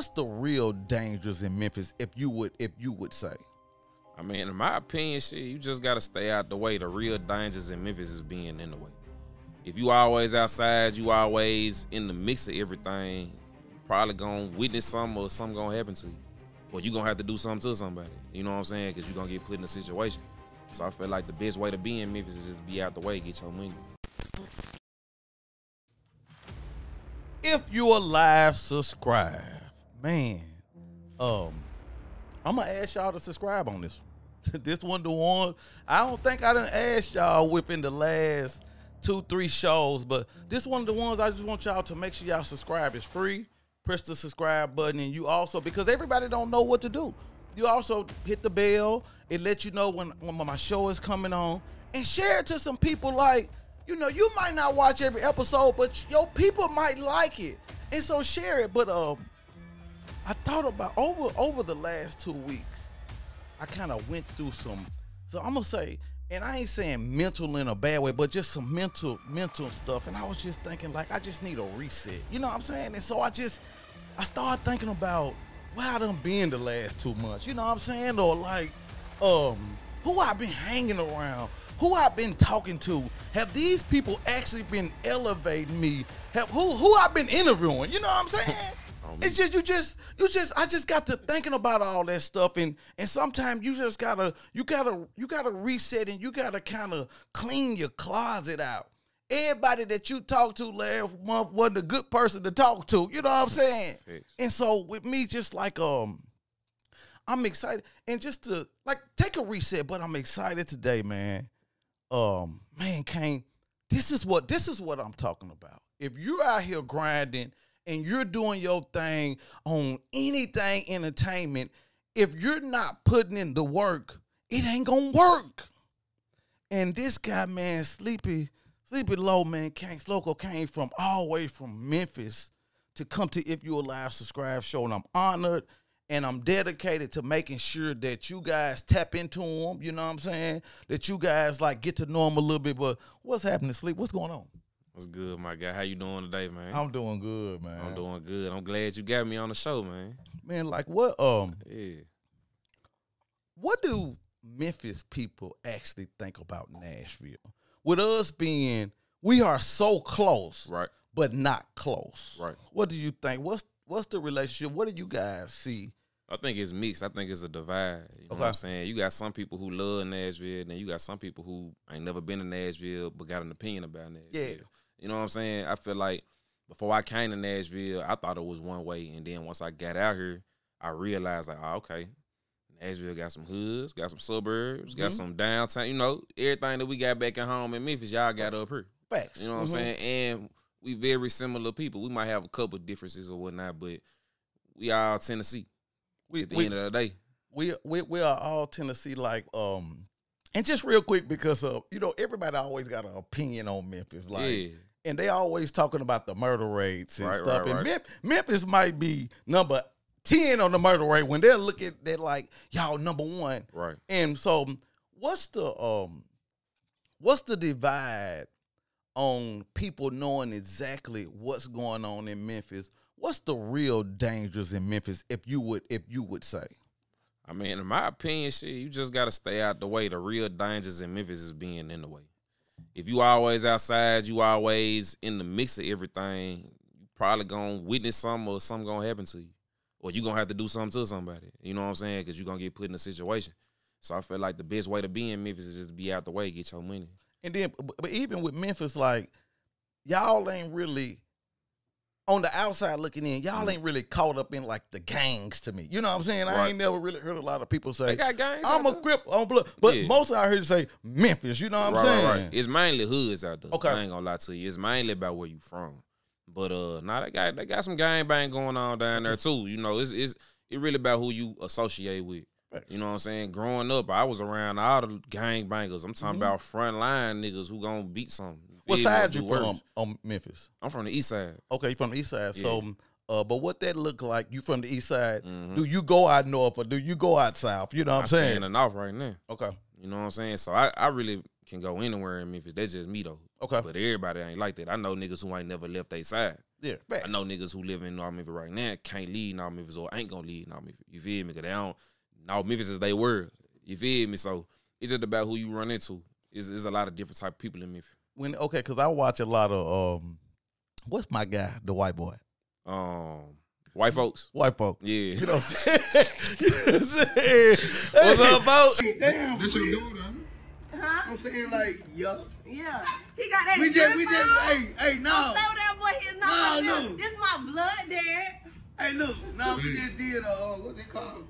what's the real dangers in Memphis if you would if you would say? I mean, in my opinion, shit, you just gotta stay out the way. The real dangers in Memphis is being in the way. If you always outside, you always in the mix of everything, probably gonna witness something or something gonna happen to you. Or you gonna have to do something to somebody. You know what I'm saying? Cause you're gonna get put in a situation. So I feel like the best way to be in Memphis is just be out the way, get your money. If you are live, subscribe. Man, um, I'm gonna ask y'all to subscribe on this one. this one the one I don't think I didn't ask y'all within the last two, three shows, but this one of the ones I just want y'all to make sure y'all subscribe. It's free. Press the subscribe button, and you also because everybody don't know what to do. You also hit the bell. It lets you know when when my show is coming on, and share it to some people. Like you know, you might not watch every episode, but your people might like it, and so share it. But um, I thought about over over the last two weeks, I kind of went through some. So I'm gonna say, and I ain't saying mental in a bad way, but just some mental mental stuff. And I was just thinking, like, I just need a reset. You know what I'm saying? And so I just I started thinking about where I done been the last two months. You know what I'm saying? Or like, um, who I've been hanging around, who I've been talking to. Have these people actually been elevating me? Have who who I've been interviewing? You know what I'm saying? It's just you just you just I just got to thinking about all that stuff and and sometimes you just gotta you gotta you gotta reset and you gotta kind of clean your closet out. Everybody that you talked to last month wasn't a good person to talk to. You know what I'm saying? And so with me, just like um, I'm excited and just to like take a reset, but I'm excited today, man. Um, man, Kane, this is what this is what I'm talking about. If you're out here grinding and you're doing your thing on anything entertainment, if you're not putting in the work, it ain't gonna work. And this guy, man, Sleepy, Sleepy Low, man, came, Loco came from all the way from Memphis to come to If You Alive Subscribe show. And I'm honored and I'm dedicated to making sure that you guys tap into him. You know what I'm saying? That you guys like get to know him a little bit. But what's happening, Sleep? What's going on? What's good, my guy? How you doing today, man? I'm doing good, man. I'm doing good. I'm glad you got me on the show, man. Man, like what um Yeah. what do Memphis people actually think about Nashville? With us being we are so close, Right. but not close. Right. What do you think? What's what's the relationship? What do you guys see? I think it's mixed. I think it's a divide. You know what I'm saying? You got some people who love Nashville, and then you got some people who ain't never been to Nashville but got an opinion about Nashville. Yeah. You know what I'm saying? I feel like before I came to Nashville, I thought it was one way, and then once I got out here, I realized like, oh, okay, Nashville got some hoods, got some suburbs, got Mhm. some downtown. You know, everything that we got back at home in Memphis, y'all got up here. Facts. You know what Mhm. I'm saying? And we very similar people. We might have a couple differences or whatnot, but we all Tennessee We at the we, end of the day. we we we are all Tennessee like um and just real quick because uh you know everybody always got an opinion on Memphis like yeah. And they always talking about the murder rates and Right, stuff. right, and right. Memphis might be number ten on the murder rate when they're looking they're like y'all number one. Right. And so what's the um what's the divide on people knowing exactly what's going on in Memphis? What's the real dangers in Memphis if you would if you would say? I mean, in my opinion, shit, you just gotta stay out the way. The real dangers in Memphis is being in the way. If you always outside, you always in the mix of everything, you probably gonna witness something or something gonna happen to you. Or you gonna have to do something to somebody. You know what I'm saying? Because you're gonna get put in a situation. So I feel like the best way to be in Memphis is just be out the way, get your money. And then, but even with Memphis, like y'all ain't really on the outside looking in. Y'all Mhm. ain't really caught up in like the gangs to me. You know what I'm saying? I ain't never really heard a lot of people They say got gangs. I'm out a there. crip on blood, but Yeah. most I heard say Memphis. You know what I'm saying? right, right. It's mainly hoods out there. Okay. I ain't gonna lie to you. It's mainly about where you from. But uh now they got they got some gang bang going on down there too. You know, it's it's it really about who you associate with. You know what I'm saying? Growing up, I was around all the gang bangers. I'm talking Mhm. about front line niggas who gonna beat something. What side Do you worse. from on Memphis? I'm from the east side. Okay, you from the east side. So, uh, but what that look like? You from the east side? Mhm. Do you go out north or do you go out south? You know what I'm I stay saying? in the north right now. Okay, You know what I'm saying? So I, I really can go anywhere in Memphis. That's just me though. okay, But everybody ain't like that. I know niggas who ain't never left their side. Yeah, I know niggas who live in North Memphis right now can't leave North Memphis or ain't gonna leave North Memphis. You feel me? Cause they don't North Memphis is they were. You feel me? So it's just about who you run into. It's, it's a lot of different type of people in Memphis. When okay, because I watch a lot of um, what's my guy, the white boy, Um, white folks. white folks. Yeah. You know what I'm saying? You know what I'm saying? What's up, folks? Damn, That's your daughter. huh? I'm saying like, yo, Yeah. He got that we just, we just, hey, hey, no, Don't play with that boy. He's not No, no. This my blood, Dad. hey, look, no, we just did a, uh, what they call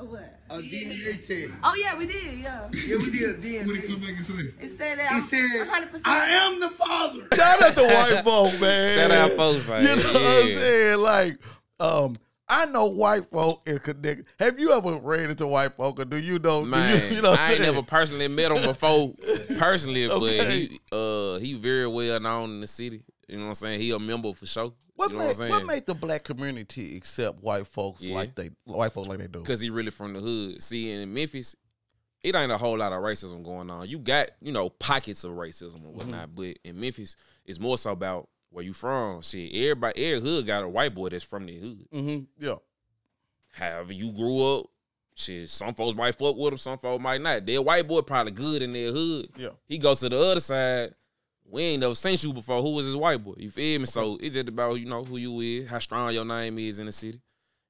Or what? a DNA test. Oh yeah, we did. Yeah. Yeah, we did a DNA. What did he come DNA. back and say? It said that. He I'm said, 100%. I am the father. Shout out to white folk, man. Shout out folks, man. You know what I'm saying? Like, um, I know white folk is connected. Have you ever ran into white folk, or do you know? Man, you, you know I ain't saying? never personally met him before, personally, but he uh he very well known in the city. You know what I'm saying? He a member for sure. What you know made, what what made the black community accept white folks Yeah. like they white folks like they do? Because he really from the hood. See, in Memphis, it ain't a whole lot of racism going on. You got, you know, pockets of racism or whatnot, but in Memphis, it's more so about where you from. See, everybody, every hood got a white boy that's from the hood. Mm-hmm. Yeah. However you grew up, shit, some folks might fuck with him, some folks might not. Their white boy probably good in their hood. Yeah. He goes to the other side. We ain't never seen you before. Who was his white boy? You feel me? So it's just about you know who you is, how strong your name is in the city.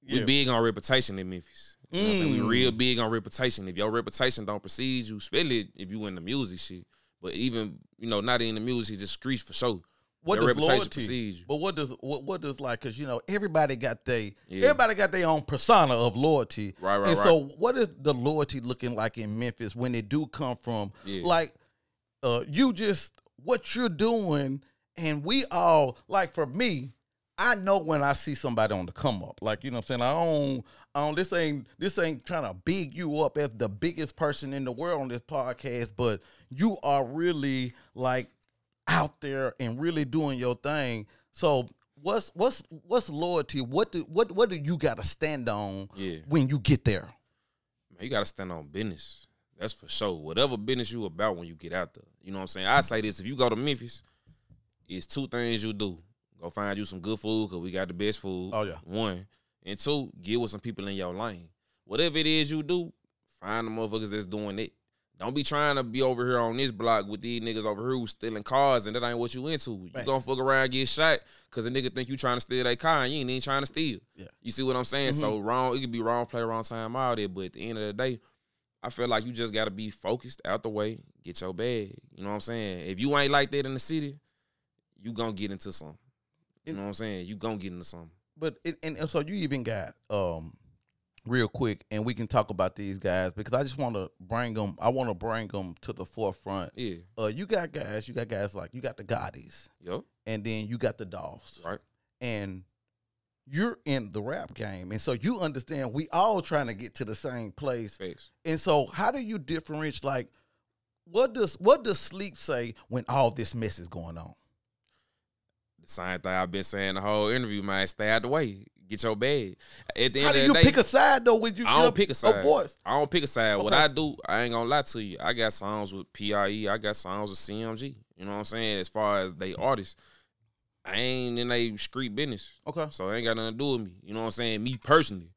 Yeah. We big on reputation in Memphis. You know what I'm saying? Mm. We real big on reputation. If your reputation don't precede you, especially if you in the music shit. But even you know, not in the music, just streets for sure. What Your does reputation loyalty? precedes you. But what does what what does like? Because you know everybody got they Yeah. everybody got their own persona of loyalty. Right, right, And right. so, what is the loyalty looking like in Memphis when it do come from Yeah. like uh you just what you're doing, and we all like for me. I know when I see somebody on the come up, like you know what I'm saying. I don't, I don't. This ain't this ain't trying to big you up as the biggest person in the world on this podcast, but you are really like out there and really doing your thing. So what's what's what's loyalty? What do what what do you got to stand on Yeah. when you get there? Man, you gotta stand on business. That's for sure. Whatever business you about when you get out there. You know what I'm saying? I say this: if you go to Memphis, it's two things you do. Go find you some good food because we got the best food. Oh, yeah. One and two, get with some people in your lane. Whatever it is you do, find the motherfuckers that's doing it. Don't be trying to be over here on this block with these niggas over here who stealing cars and that ain't what you into. You Facts. gonna fuck around and get shot because a nigga think you trying to steal that car and you ain't even trying to steal. Yeah. You see what I'm saying? So mm-hmm. wrong, it could be wrong play, wrong time out there. But at the end of the day, I feel like you just gotta be focused out the way, get your bag. You know what I'm saying? If you ain't like that in the city, you gonna get into something. You know what I'm saying? You gonna get into something. But it, and, and so you even got um real quick, and we can talk about these guys because I just want to bring them. I want to bring them to the forefront. Yeah. Uh, you got guys. You got guys like you got the Gottis, Yo. and then you got the Dolphs, Right. and you're in the rap game, and so you understand we all trying to get to the same place. Facts. And so, how do you differentiate? Like, what does what does sleep say when all this mess is going on? The same thing I've been saying the whole interview, man. Stay out the way. Get your bag. At the end How do of you the day, pick a side though? When you I don't pick a side. Course, I don't pick a side. What I do, I ain't gonna lie to you. I got songs with PRE. I got songs with CMG. You know what I'm saying? As far as they artists, I ain't in they street business. okay. So it ain't got nothing to do with me. You know what I'm saying? Me personally.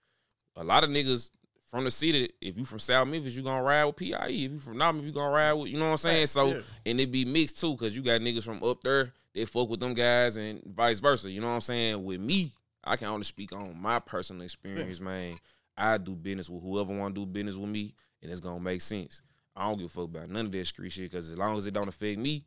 A lot of niggas from the city, if you from South Memphis, you gonna ride with PRE. If you from North Memphis, you gonna ride with, you know what I'm saying? So yeah. and it be mixed too, cause you got niggas from up there, they fuck with them guys and vice versa. You know what I'm saying? With me, I can only speak on my personal experience, man. I do business with whoever wanna do business with me, and it's gonna make sense. I don't give a fuck about none of that street shit, cause as long as it don't affect me,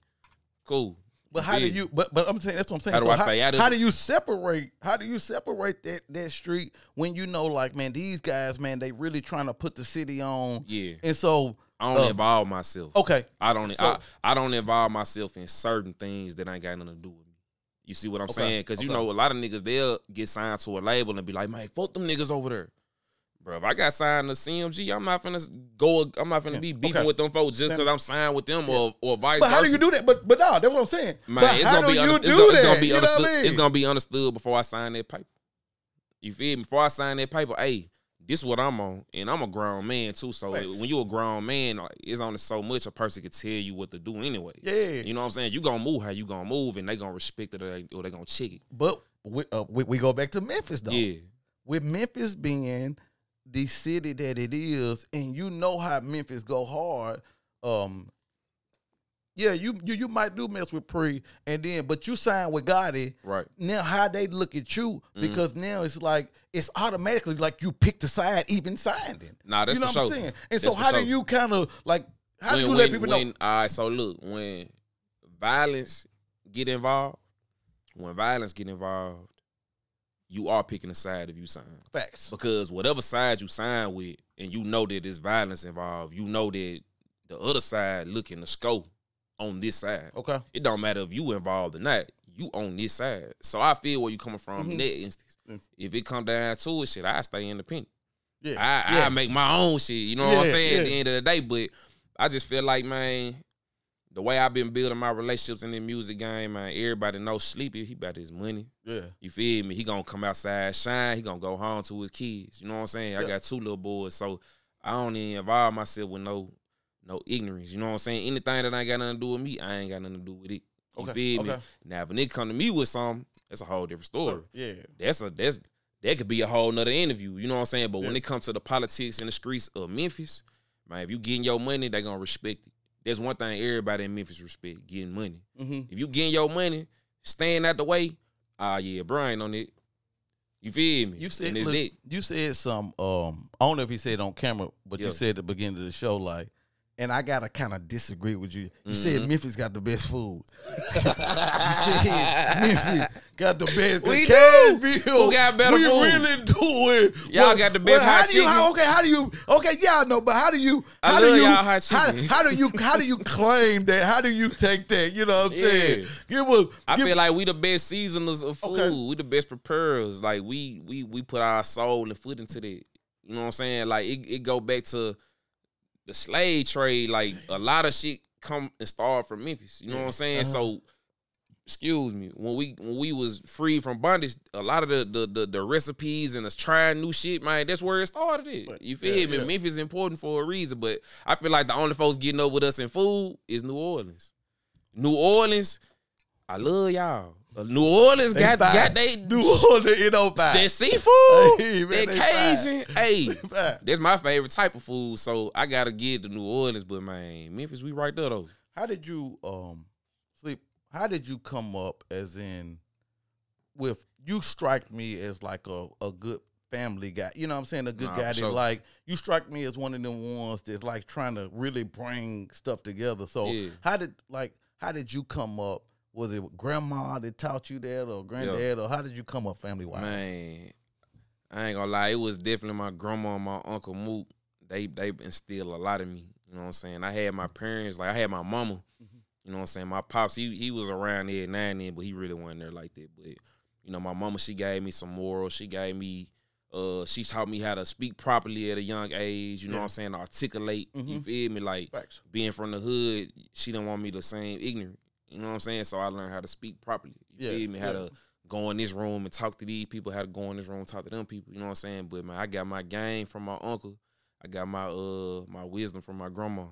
cool. But how do you? But but I'm saying that's what I'm saying. How do So I stay out of how do you separate? How do you separate that that street when you know, like, man, these guys, man, they really trying to put the city on. Yeah. And so, I don't Uh, involve myself. okay, I don't So- I, I don't involve myself in certain things that ain't got nothing to do with me. You see what I'm Okay, saying? Because you know a lot of niggas they'll get signed to a label and be like, man, fuck them niggas over there. Bro, if I got signed to CMG, I'm not finna go. I'm not finna be beefing okay. with them folks just because I'm signed with them or or vice but how do you do that? But but no, that's what I'm saying. Man, but it's how gonna do be you under- do it's gonna, that? it's gonna be you understood. I mean? It's gonna be understood before I sign that paper. You feel me? Before I sign that paper, hey, this is what I'm on, and I'm a grown man too. So Facts. when you're a grown man, like, it's only so much a person can tell you what to do anyway. Yeah. You know what I'm saying? You gonna move how you gonna move, and they gonna respect it or they, or they gonna check it. But we, uh, we we go back to Memphis though. Yeah. With Memphis being the city that it is, and you know how Memphis go hard. Um, yeah, you you you might do mess with Pre, and then but you sign with Gotti. Right. Now how they look at you Mm-hmm. because now it's like it's automatically like you picked the side even signed it. Nah, that's you know what I'm saying. And That's so how do you kind of like how do you when, let people when, know? All right, so look, when violence get involved, when violence get involved, you are picking a side if you sign. Facts. Because whatever side you sign with, and you know that there's violence involved, you know that the other side looking to scope on this side. Okay. It don't matter if you involved or not. You on this side. So I feel where you coming from in Mhm. that instance. Mm. If it come down to it, shit, I stay independent. Yeah. I, yeah. I make my own shit. You know what I'm Yeah, saying? At the end of the day, but I just feel like, man, the way I've been building my relationships in the music game, man, everybody knows Sleepy, he about his money. yeah. You feel me? He gonna come outside, shine. He gonna go home to his kids. You know what I'm saying? I got two little boys, so I don't even involve myself with no no ignorance. You know what I'm saying? Anything that ain't got nothing to do with me, I ain't got nothing to do with it. You Okay, feel me? okay. Now, if a nigga come to me with something, that's a whole different story uh, Yeah. that's a that's that could be a whole nother interview. You know what I'm saying? But when it comes to the politics in the streets of Memphis, man, if you getting your money, they gonna respect it. There's one thing everybody in Memphis respect: getting money. Mm-hmm. If you getting your money, staying out the way, ah yeah, Brian on it. You feel me? You said And look, lit. you said some um I don't know if he said it on camera, but you said at the beginning of the show like and I gotta kind of disagree with you. You said Mhm. Memphis got the best food. you said Memphis got the best. We the do. Who got better we food? really do it. Y'all got the best how hot do you, how- okay, how do you? Okay, yeah, I know, but how do you? I How love do you? y'all hot how, how do you? How do you claim that? How do you take that? You know what I'm Yeah. saying? Give us. I give, feel like we the best seasoners of food. Okay. We the best preparers. Like we we we put our soul and foot into that. You know what I'm saying? Like it, it go back to the slave trade. Like a lot of shit come and start from Memphis. You know what I'm saying? Uh-huh. So excuse me, when we when we was free from bondage, a lot of the the the, the recipes and us trying new shit, man, that's where it started. It. You feel Yeah, me? yeah. Memphis is important for a reason, but I feel like the only folks getting up with us in food is New Orleans. New Orleans, I love y'all. New Orleans They got got they New Orleans, it don't that buy. seafood, Hey, man, that. Cajun. Hey, Fine. that's my favorite type of food. So I gotta get to New Orleans, but man, Memphis, we right there though. How did you um sleep? How did you come up as in with you strike me as like a, a good family guy. You know what I'm saying? A good Nah, guy for that like you strike me as one of them ones that's like trying to really bring stuff together. So Yeah. how did like how did you come up? Was it grandma that taught you that or granddad or how did you come up family wise? Man, I ain't gonna lie, it was definitely my grandma and my uncle Mook. They they instilled a lot of me. You know what I'm saying? I had my parents, like I had my mama. You know what I'm saying? My pops, he he was around there now and then, but he really wasn't there like that. But you know, my mama, she gave me some morals. She gave me uh she taught me how to speak properly at a young age, you know Yeah. what I'm saying? Articulate. You Mhm. feel me? Like Facts. being from the hood, she didn't want me to seem ignorant. You know what I'm saying? So I learned how to speak properly. You Yeah, feel me? How yeah. to go in this room and talk to these people, how to go in this room and talk to them people. You know what I'm saying? But man, I got my game from my uncle. I got my uh my wisdom from my grandma.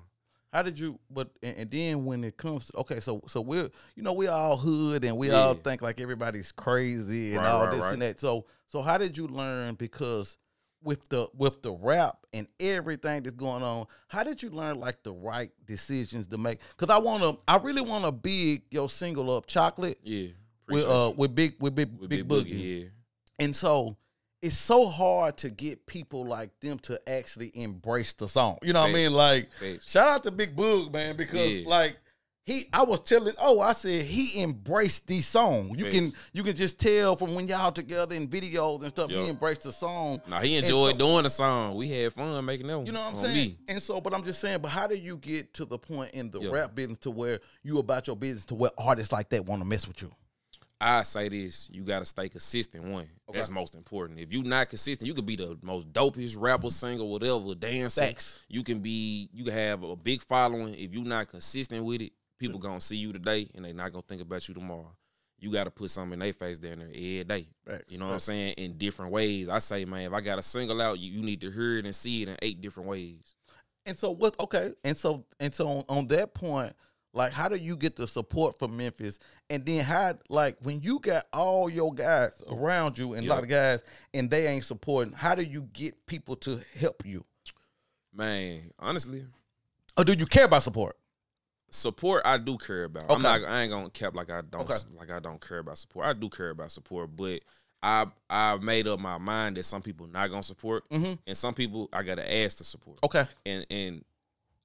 How did you? But and, and then when it comes to okay, so so we're you know we all hood and we all think like everybody's crazy and Right, all right, this right. and that. So so how did you learn? Because with the with the rap and everything that's going on, how did you learn like the right decisions to make? Because I want to, I really want to big your single up, chocolate Yeah. with uh with big with big With big, Big boogie. Boogie, yeah. And so it's so hard to get people like them to actually embrace the song. You know what I mean? Like Facts. shout out to Big Boog, man, because Yeah. like he I was telling oh, I said he embraced the song. You can you can just tell from when y'all together in videos and stuff, he embraced the song. Now he enjoyed so- doing the song. We had fun making that one. You know what I'm saying? Me. And so, but I'm just saying, but how do you get to the point in the Yeah. rap business to where you about your business to where artists like that want to mess with you? I say this: you gotta stay consistent. One, that's most important. If you not consistent, you could be the most dopest rapper, singer, whatever, dancer. Facts. You can be, you can have a big following. If you not consistent with it, people gonna see you today, and they not gonna think about you tomorrow. You gotta put something in their face down there every day. Facts, You know what I'm saying? In different ways. I say, man, if I got a single out, you, you need to hear it and see it in eight different ways. And so what? Okay, and so and so on, on that point, Like, how do you get the support from Memphis? And then how, like, when you got all your guys around you and a lot of guys, and they ain't supporting, how do you get people to help you? Man, honestly, Or do you care about support? Support I do care about. I'm not I ain't gonna cap like I don't Okay. like I don't care about support. I do care about support, but I I made up my mind that some people not gonna support Mhm. and some people I gotta ask to support. Okay, And and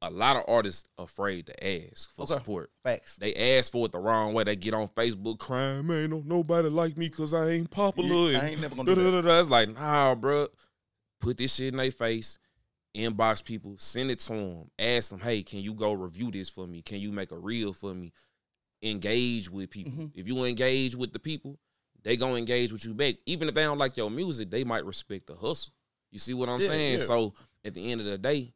a lot of artists afraid to ask for Okay. support. facts. They ask for it the wrong way. They get on Facebook crying, man, don't nobody like me because I ain't popular. Yeah, I ain't never gonna do that. It's like, nah, bro. Put this shit in their face. Inbox people. Send it to them. Ask them, hey, can you go review this for me? Can you make a reel for me? Engage with people. Mhm. If you engage with the people, they gonna engage with you back. Even if they don't like your music, they might respect the hustle. You see what I'm Yeah, saying? yeah. So at the end of the day,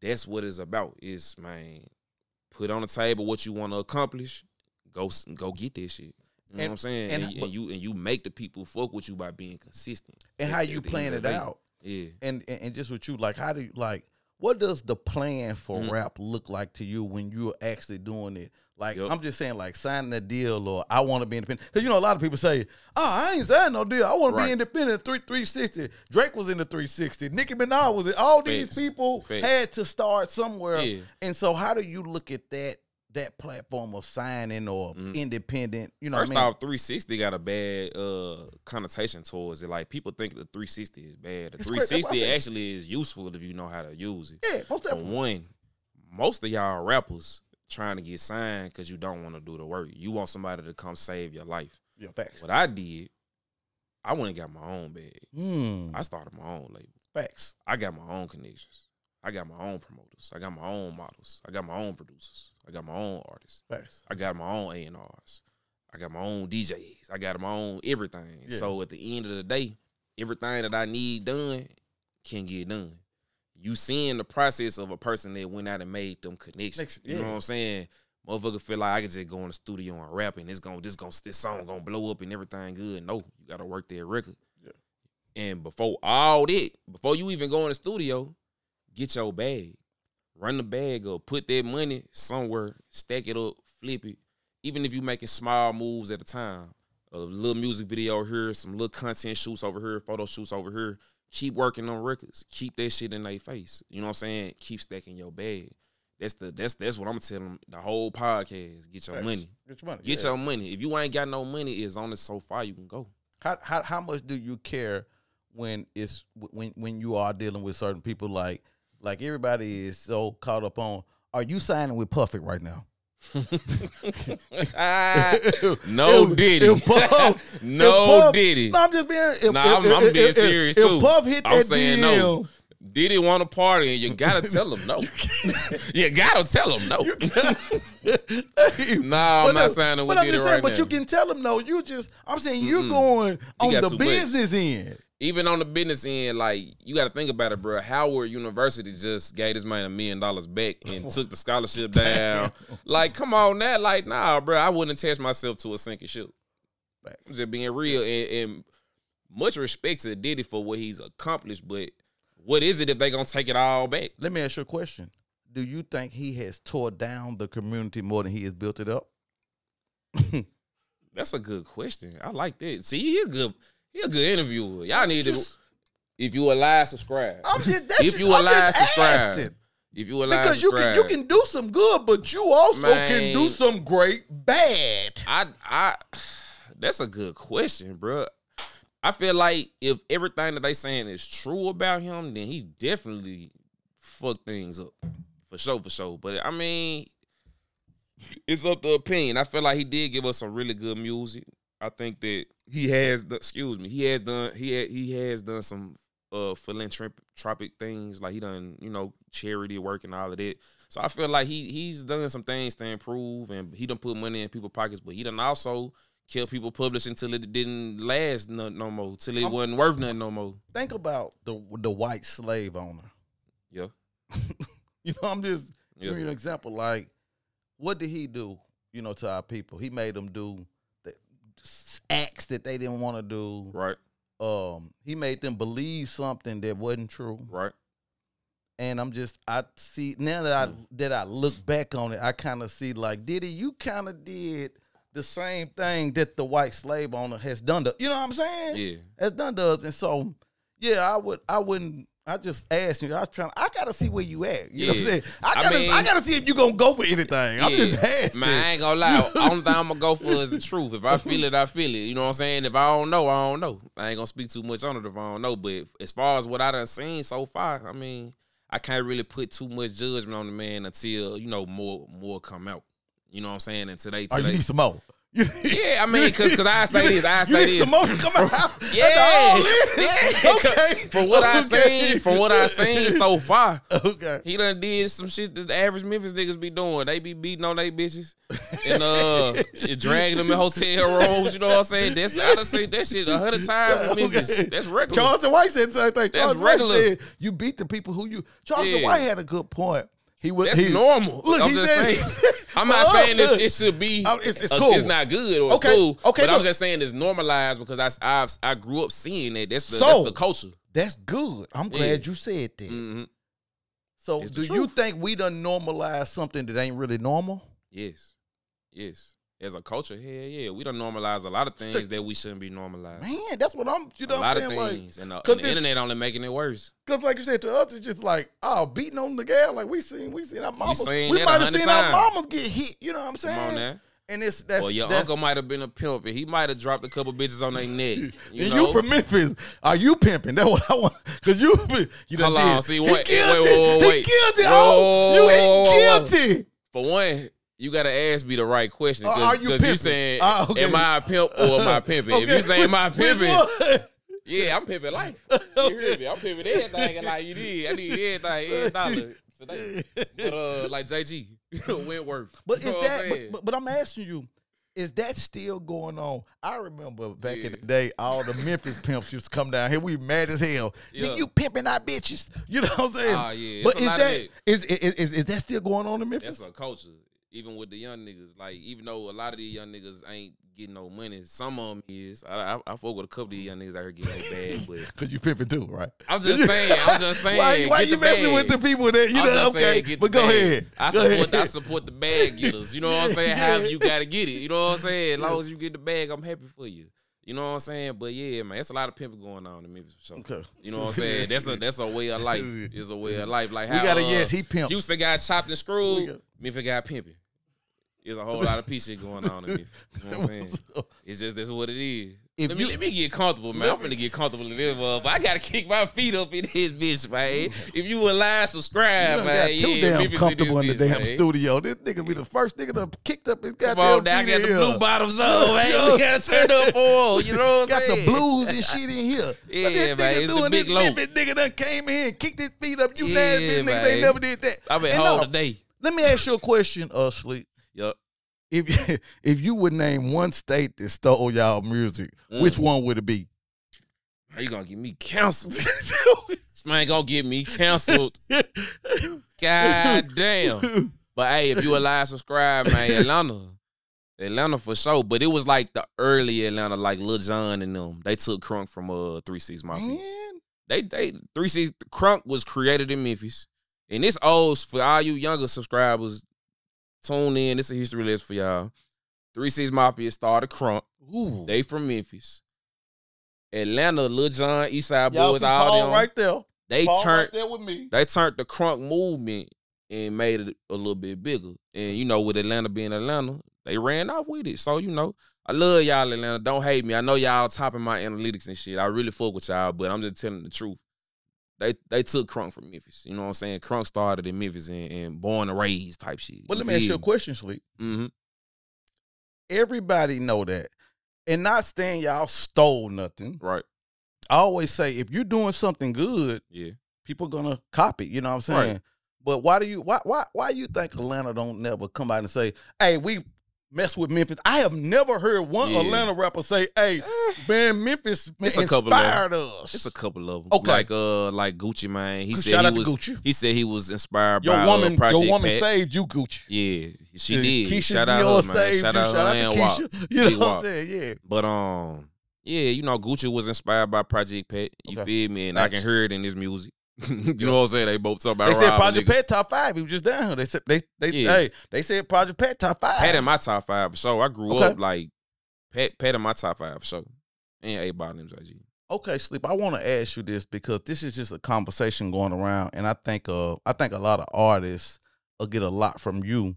that's what it's about. Is man, put on the table what you want to accomplish. Go go get this shit. You know And- what I'm saying? and- And, and you and you make the people fuck with you by being consistent. And At- how you plan it out? Yeah. and, and and just with you, like, how do you like? What does the plan for Mhm. rap look like to you when you're actually doing it? Like, Yup. I'm just saying, like signing a deal or I want to be independent. Because you know, a lot of people say, "Oh, I ain't signing no deal. I want to be independent." Three 360. Drake was in the 360. Nicki Minaj was. In, all these people Facts. had to start somewhere. Yeah. And so, how do you look at that that platform of signing or Mhm. independent? You know, First what I mean? off, 360 got a bad uh connotation towards it. Like people think the 360 is bad. The It's great. That's what I 360 actually is useful if you know how to use it. yeah, most For definitely. one, most of y'all rappers trying to get signed because you don't want to do the work. You want somebody to come save your life. Yeah, facts. What I did, I went and got my own bag. Hmm. I started my own label. Facts. I got my own connections. I got my own promoters. I got my own models. I got my own producers. I got my own artists. I got my own A and R's. I got my own DJs. I got my own everything. Yeah. So at the end of the day, everything that I need done can get done. You seeing the process of a person that went out and made them connections. Next- You know what I'm saying? Motherfucker feel like I can just go in the studio and rap and it's gonna this gonna this song gonna blow up and everything good. No, you gotta work that record. Yeah. And before all that, before you even go in the studio, get your bag. Run the bag up. Put that money somewhere. Stack it up. Flip it. Even if you making small moves at a time. A little music video here, some little content shoots over here, photo shoots over here. Keep working on records. Keep that shit in their face. You know what I'm saying? Keep stacking your bag. That's the that's that's what I'm telling them. The whole podcast. Get your Facts. money. Get your money. Get yeah. your money. If you ain't got no money, it's only so far you can go. how, how how much do you care when it's when when you are dealing with certain people like like everybody is so caught up on are you signing with Puffy right now? no If- Diddy. if Puff- no Puff- Diddy. No, I'm just being. If, Nah, if- I'm- I'm being if- serious, if, too. If Puff hit I'm that saying deal, no. Diddy want to party, and you gotta tell him no. you gotta tell him no. Nah, I'm But not no, signing with But I'm just saying, right but now. you can tell him no. You just, I'm saying you're Mm-mm. going on the too much. business end. Even on the business end, like you got to think about it, bro. Howard University just gave this man a million dollars back and took the scholarship down. Like, come on that like, nah, bro. I wouldn't attach myself to a sinking ship. I'm just being real, and, and much respect to Diddy for what he's accomplished, but what is it if they gonna take it all back? Let me ask you a question. Do you think he has tore down the community more than he has built it up? That's a good question. I like that. See, he a good, he a good interviewer. Y'all need Just- to, if you alive, subscribe. I'm just, that's if you I'm alive, subscribe. asking. If you alive, Because you can you can do some good, but you also can do some great bad. I I that's a good question, bro. I feel like if everything that they saying is true about him, then he definitely fucked things up. For sure, for sure. But I mean, it's up to opinion. I feel like he did give us some really good music. I think that he has the excuse me, he has done he had, he has done some uh philanthropic things. Like he done, you know, charity work and all of that. So I feel like he he's done some things to improve and he done put money in people's pockets, but he done also killed people publishing until it didn't last no, no more, till it I'm- wasn't worth nothing no more. Think about the the white slave owner. Yeah. You know, I'm just Yeah. giving you an example. Like, what did he do? You know, to our people, he made them do acts that they didn't want to do. Right, Um, he made them believe something that wasn't true. right. and I'm just I see now that I that I look back on it, I kind of see like Diddy, you kind of did the same thing that the white slave owner has done to you know what I'm saying? Yeah. Has done to us, and so yeah, I would I wouldn't. I just asked you. I was trying. I gotta see where you at. You know what I'm saying? I I gotta. I, mean- gotta see if you gonna go for anything. I'm just asking. Man, I ain't gonna lie. Only thing I'm gonna go for is the truth. If I feel it, I feel it. You know what I'm saying? If I don't know, I don't know. I ain't gonna speak too much on it if I don't know. But as far as what I done seen so far, I mean, I can't really put too much judgment on the man until you know more more come out. You know what I'm saying? Until they, Oh, you need some more. Yeah. I mean, cause cause I say this, I say this. come out. Yeah. That's all this. Yeah. Okay. From what I Okay. seen, from what I seen so far, Okay. he done did some shit that the average Memphis niggas be doing. They be beating on they bitches and uh dragging them in hotel rooms. You know what I'm saying? That's I done seen that shit a hundred times in Memphis. Okay. That's regular. Charleston White said the same thing. That's White regular. said you beat the people who you. Charleston Yeah. White had a good point. He was. That's he, normal. Look, I'm just saying. I'm not Oh, saying this. It should be. It's- it's uh, cool. It's not good or it's Okay, cool. okay, But I'm just saying it's normalized because I I, I grew up seeing that. That's the So- that's the culture. That's good. I'm glad you said that. hmm So, It's do you think we done normalized something that ain't really normal? Yes, yes. As a culture, hell yeah, we don't normalize a lot of things that we shouldn't be normalized. Man, that's what I'm. You know a lot of saying? Like, things, and, uh, 'cause and the internet only making it worse. Cause like you said to us, it's just like oh, beating on the gal. Like we seen, we seen our mamas. seen we might have seen our times. mamas get hit. You know what I'm saying? Come on now. And it's that's. Or your that's, uncle might have been a pimp, and he might have dropped a couple bitches on their neck. You and know? you from Memphis? Are you pimping? That's what I want. Cause you, you done Hold on, did. see, he what- guilty. wait, wait, wait, wait. He guilty. Whoa, oh, you whoa, he whoa, whoa. guilty. For one, you gotta ask me the right question. Uh, Cause, are you 'cause pimping? saying, Ah, okay. am I a pimp or am I pimping? If Okay, you say am I pimping, yeah, I'm pimping life. You hear me? I'm pimping everything and like you did. I need everything, every dollar today. But uh, like JG, Wentworth. But You is know what I'm that? saying? But, but, but I'm asking you, is that still going on? I remember back in the day, all the Memphis pimps used to come down here. We mad as hell. Yeah. You pimping our bitches. You know what I'm saying? Ah, yeah, But is that that. is, is is is that still going on in Memphis? That's a culture. Even with the young niggas, like even though a lot of these young niggas ain't getting no money, some of them is. I I, I fuck with a couple of these young niggas out here getting no bag, but Cause you pimping too, right? I'm just saying. I'm just saying. why why you messing with the people that you I'm know? Okay, saying, but go bag. ahead. I Go support. I ahead. support the bag getters. You know what I'm saying? Yeah. However you gotta get it. You know what I'm saying? As long as you get the bag, I'm happy for you. You know what I'm saying? But yeah, man, it's a lot of pimping going on in Memphis sure. Okay. You know what I'm saying? That's a that's a way of life. Is a way of life. Like We got a uh, yes, he pimps. Houston got chopped and screwed. Memphis got pimping. There's a whole lot of piece shit going on in Memphis. You know what I'm saying? It's just that's what it is. Let, me, you- let me get comfortable, man. I'm finna get comfortable in this motherfucker. I gotta kick my feet up in this bitch, man. If you line, You subscribe, done man. got too yeah, damn comfortable in the this damn bitch, man. studio. This nigga be the first nigga to kicked up his Come goddamn on, now I got the blue bottoms on, man. You gotta turn up on. You know what I'm Got the saying? blues and shit in here. Yeah, this man, nigga it's the doing? big this low. Nigga done came in and kicked his feet up. You Yeah, nasty niggas man. ain't never did that. I've been And home no, today. Let me ask you a question, uh, Sleep. Yup. If if you would name one state that stole y'all music, Mm. which one would it be? How you gonna get me canceled? this man gonna get me canceled. God damn. But hey, if you a live subscribe, man, Atlanta. Atlanta for sure. But it was like the early Atlanta, like Lil Jon and them. They took Crunk from uh Three Six Mafia. Man, They they Three Six Crunk was created in Memphis. And this old for all you younger subscribers, tune in. This is a history list for y'all. Three Six Mafia started Crunk. ooh, They from Memphis. Atlanta, Lil Jon, East Side Boyz, all them. right there. They Paul turned right there with me. they turned the crunk movement and made it a little bit bigger. And you know, with Atlanta being Atlanta, they ran off with it. So you know, I love y'all Atlanta. Don't hate me. I know y'all topping my analytics and shit. I really fuck with y'all, but I'm just telling the truth. They they took crunk from Memphis. You know what I'm saying? Crunk started in Memphis and, and born and raised type shit. But let me ask you a question, Sleep. Mm-hmm. Everybody know that. And not saying y'all stole nothing. Right. I always say if you're doing something good, Yeah. people gonna copy. You know what I'm saying? Right. But why do you why why why you think Atlanta don't never come out and say, "Hey, we mess with Memphis"? I have never heard one Yeah. Atlanta rapper say, "Hey, man, Memphis It's a couple of inspired us." It's a couple of them. Okay. Like uh like Gucci Mane. He said shout he out to was Gucci. he said he was inspired Your by woman, uh, Project your woman Pat. saved you, Gucci. Yeah, she Yeah, did. Keyshia shout out her, man. saved Shout you. out Shout out to. Keyshia. You know Big what I'm saying? Yeah. But um, yeah, you know, Gucci was inspired by Project Pat. You Okay. feel me? And I can hear it in his music. you know what I'm saying? They both talk about They said Project niggas. Pat top five. He was just down here. They said they they Yeah. hey they said Project Pat top five. Pat in my top five for sure. I grew Okay. up like Pat Pat in my top five for sure. And 8Ball MJG. Okay, sleep. I want to ask you this because this is just a conversation going around, and I think uh I think a lot of artists will get a lot from you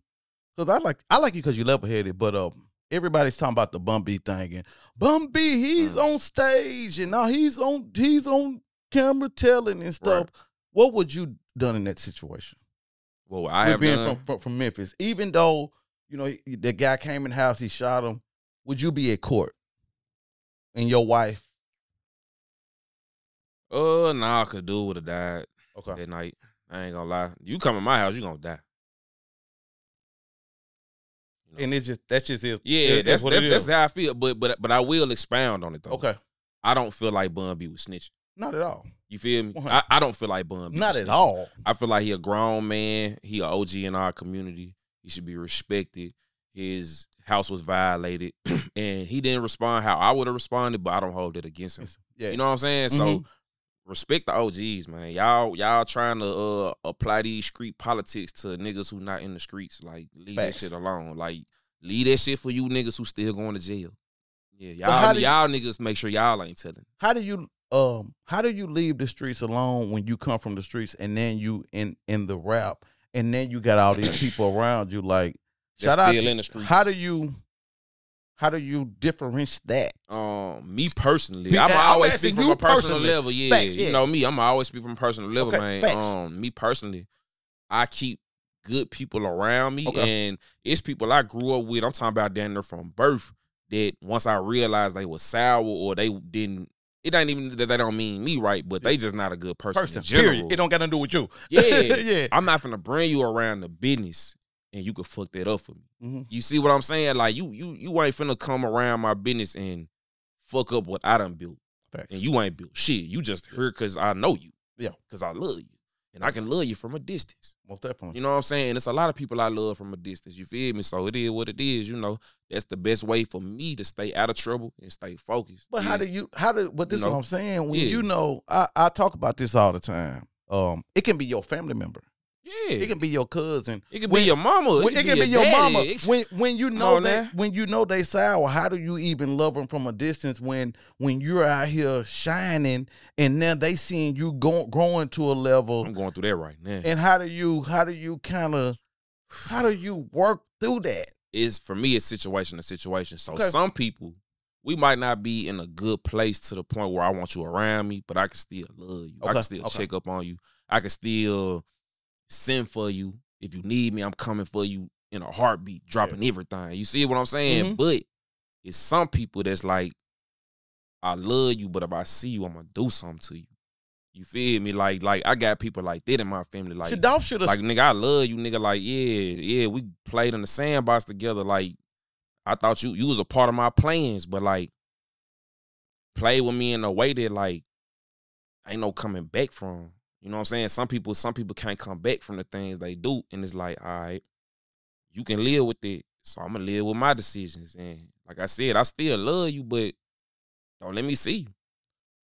because I like I like you because you level headed, but um everybody's talking about the Bun B thing and Bun B he's Mm. on stage and now he's on he's on camera telling and stuff. What would you done in that situation? Well, I have being from, from from Memphis, even though you know the guy came in the house, he shot him. Would you be at court and your wife? Oh Uh, nah, cause dude would have died Okay, that night. I ain't gonna lie. You come in my house, you gonna die. You know? and it just that's just is yeah, it- that's what that's, it that's how I feel. But but but I will expound on it though. okay. I don't feel like Bun B was snitching. Not at all. You feel me? I, I don't feel like Bun Not at all. I feel like he a grown man. He a OG in our community. He should be respected. His house was violated, and he didn't respond how I would have responded. But I don't hold it against him. Yeah. You know what I'm saying? So Mhm. respect the OGs, man. Y'all y'all trying to uh, apply these street politics to niggas who not in the streets. Like leave Facts. that shit alone. Like leave that shit for you niggas who still going to jail. Yeah, y'all y'all niggas make sure y'all ain't telling. how do you um how do you leave the streets alone when you come from the streets and then you in in the rap and then you got all these people around you like That's shout out to, in the streets. how do you how do you differentiate that? Um, me personally, Me- I'm I'm always speak from a personal personally. level. Yeah, yeah. you know me. I'm always speak from a personal level, Okay, man. Um, me personally, I keep good people around me, Okay. and it's people I grew up with. I'm talking about down there from birth. That once I realized they were sour or they didn't, it ain't even that they don't mean me right, but they just not a good person. Person, in general. period. It don't got nothing to do with you. Yeah. yeah. I'm not gonna bring you around the business and you could fuck that up for me. Mhm. You see what I'm saying? Like you you you ain't finna come around my business and fuck up what I done built. Facts. And you ain't built shit. You just here cause I know you. Yeah. Cause I love you. And I can love you from a distance. Most definitely. You know what I'm saying? And it's a lot of people I love from a distance. You feel me? So it is what it is, you know. That's the best way for me to stay out of trouble and stay focused. But how do you how do but this you is what? I'm saying. When Yeah. you know, I, I talk about this all the time. Um, it can be your family member. Yeah. It can be your cousin. It can when- be your mama. When- it can be your daddy. mama. When when you know that now. when you know they sour, how do you even love them from a distance when when you're out here shining and then they seeing you go, growing to a level I'm going through that right now. and how do you how do you kind of how do you work through that? is for me it's situation to situation. So Okay. some people we might not be in a good place to the point where I want you around me, but I can still love you. I can still okay. check up on you. I can still send for you. If you need me, I'm coming for you in a heartbeat, dropping everything. You see what I'm saying? Mhm. But it's some people that's like, I love you, but if I see you, I'm gonna do something to you. You feel me? Like, like I got people like that in my family. Like, should have like nigga, I love you, nigga. Like, yeah, yeah, we played in the sandbox together. Like, I thought you you was a part of my plans, but like, play with me in a way that like ain't no coming back from. You know what I'm saying? Some people, some people can't come back from the things they do, and it's like, all right, you can live with it, so I'm gonna live with my decisions. And like I said, I still love you, but don't let me see you.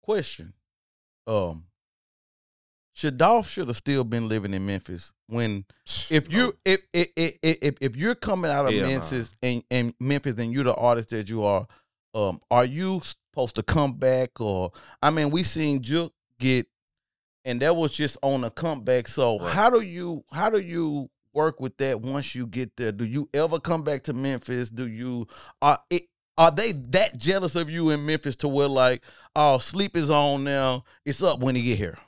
question. Um, Shadolph should have still been living in Memphis when if you if if if, if, if you're coming out of nah. Memphis and, and Memphis and you're the artist that you are, um, are you supposed to come back or I mean we seen Juke get and that was just on a comeback. So Right. how do you how do you work with that once you get there? Do you ever come back to Memphis? Do you are it are they that jealous of you in Memphis to where like, oh, sleep is on now, it's up when you get here?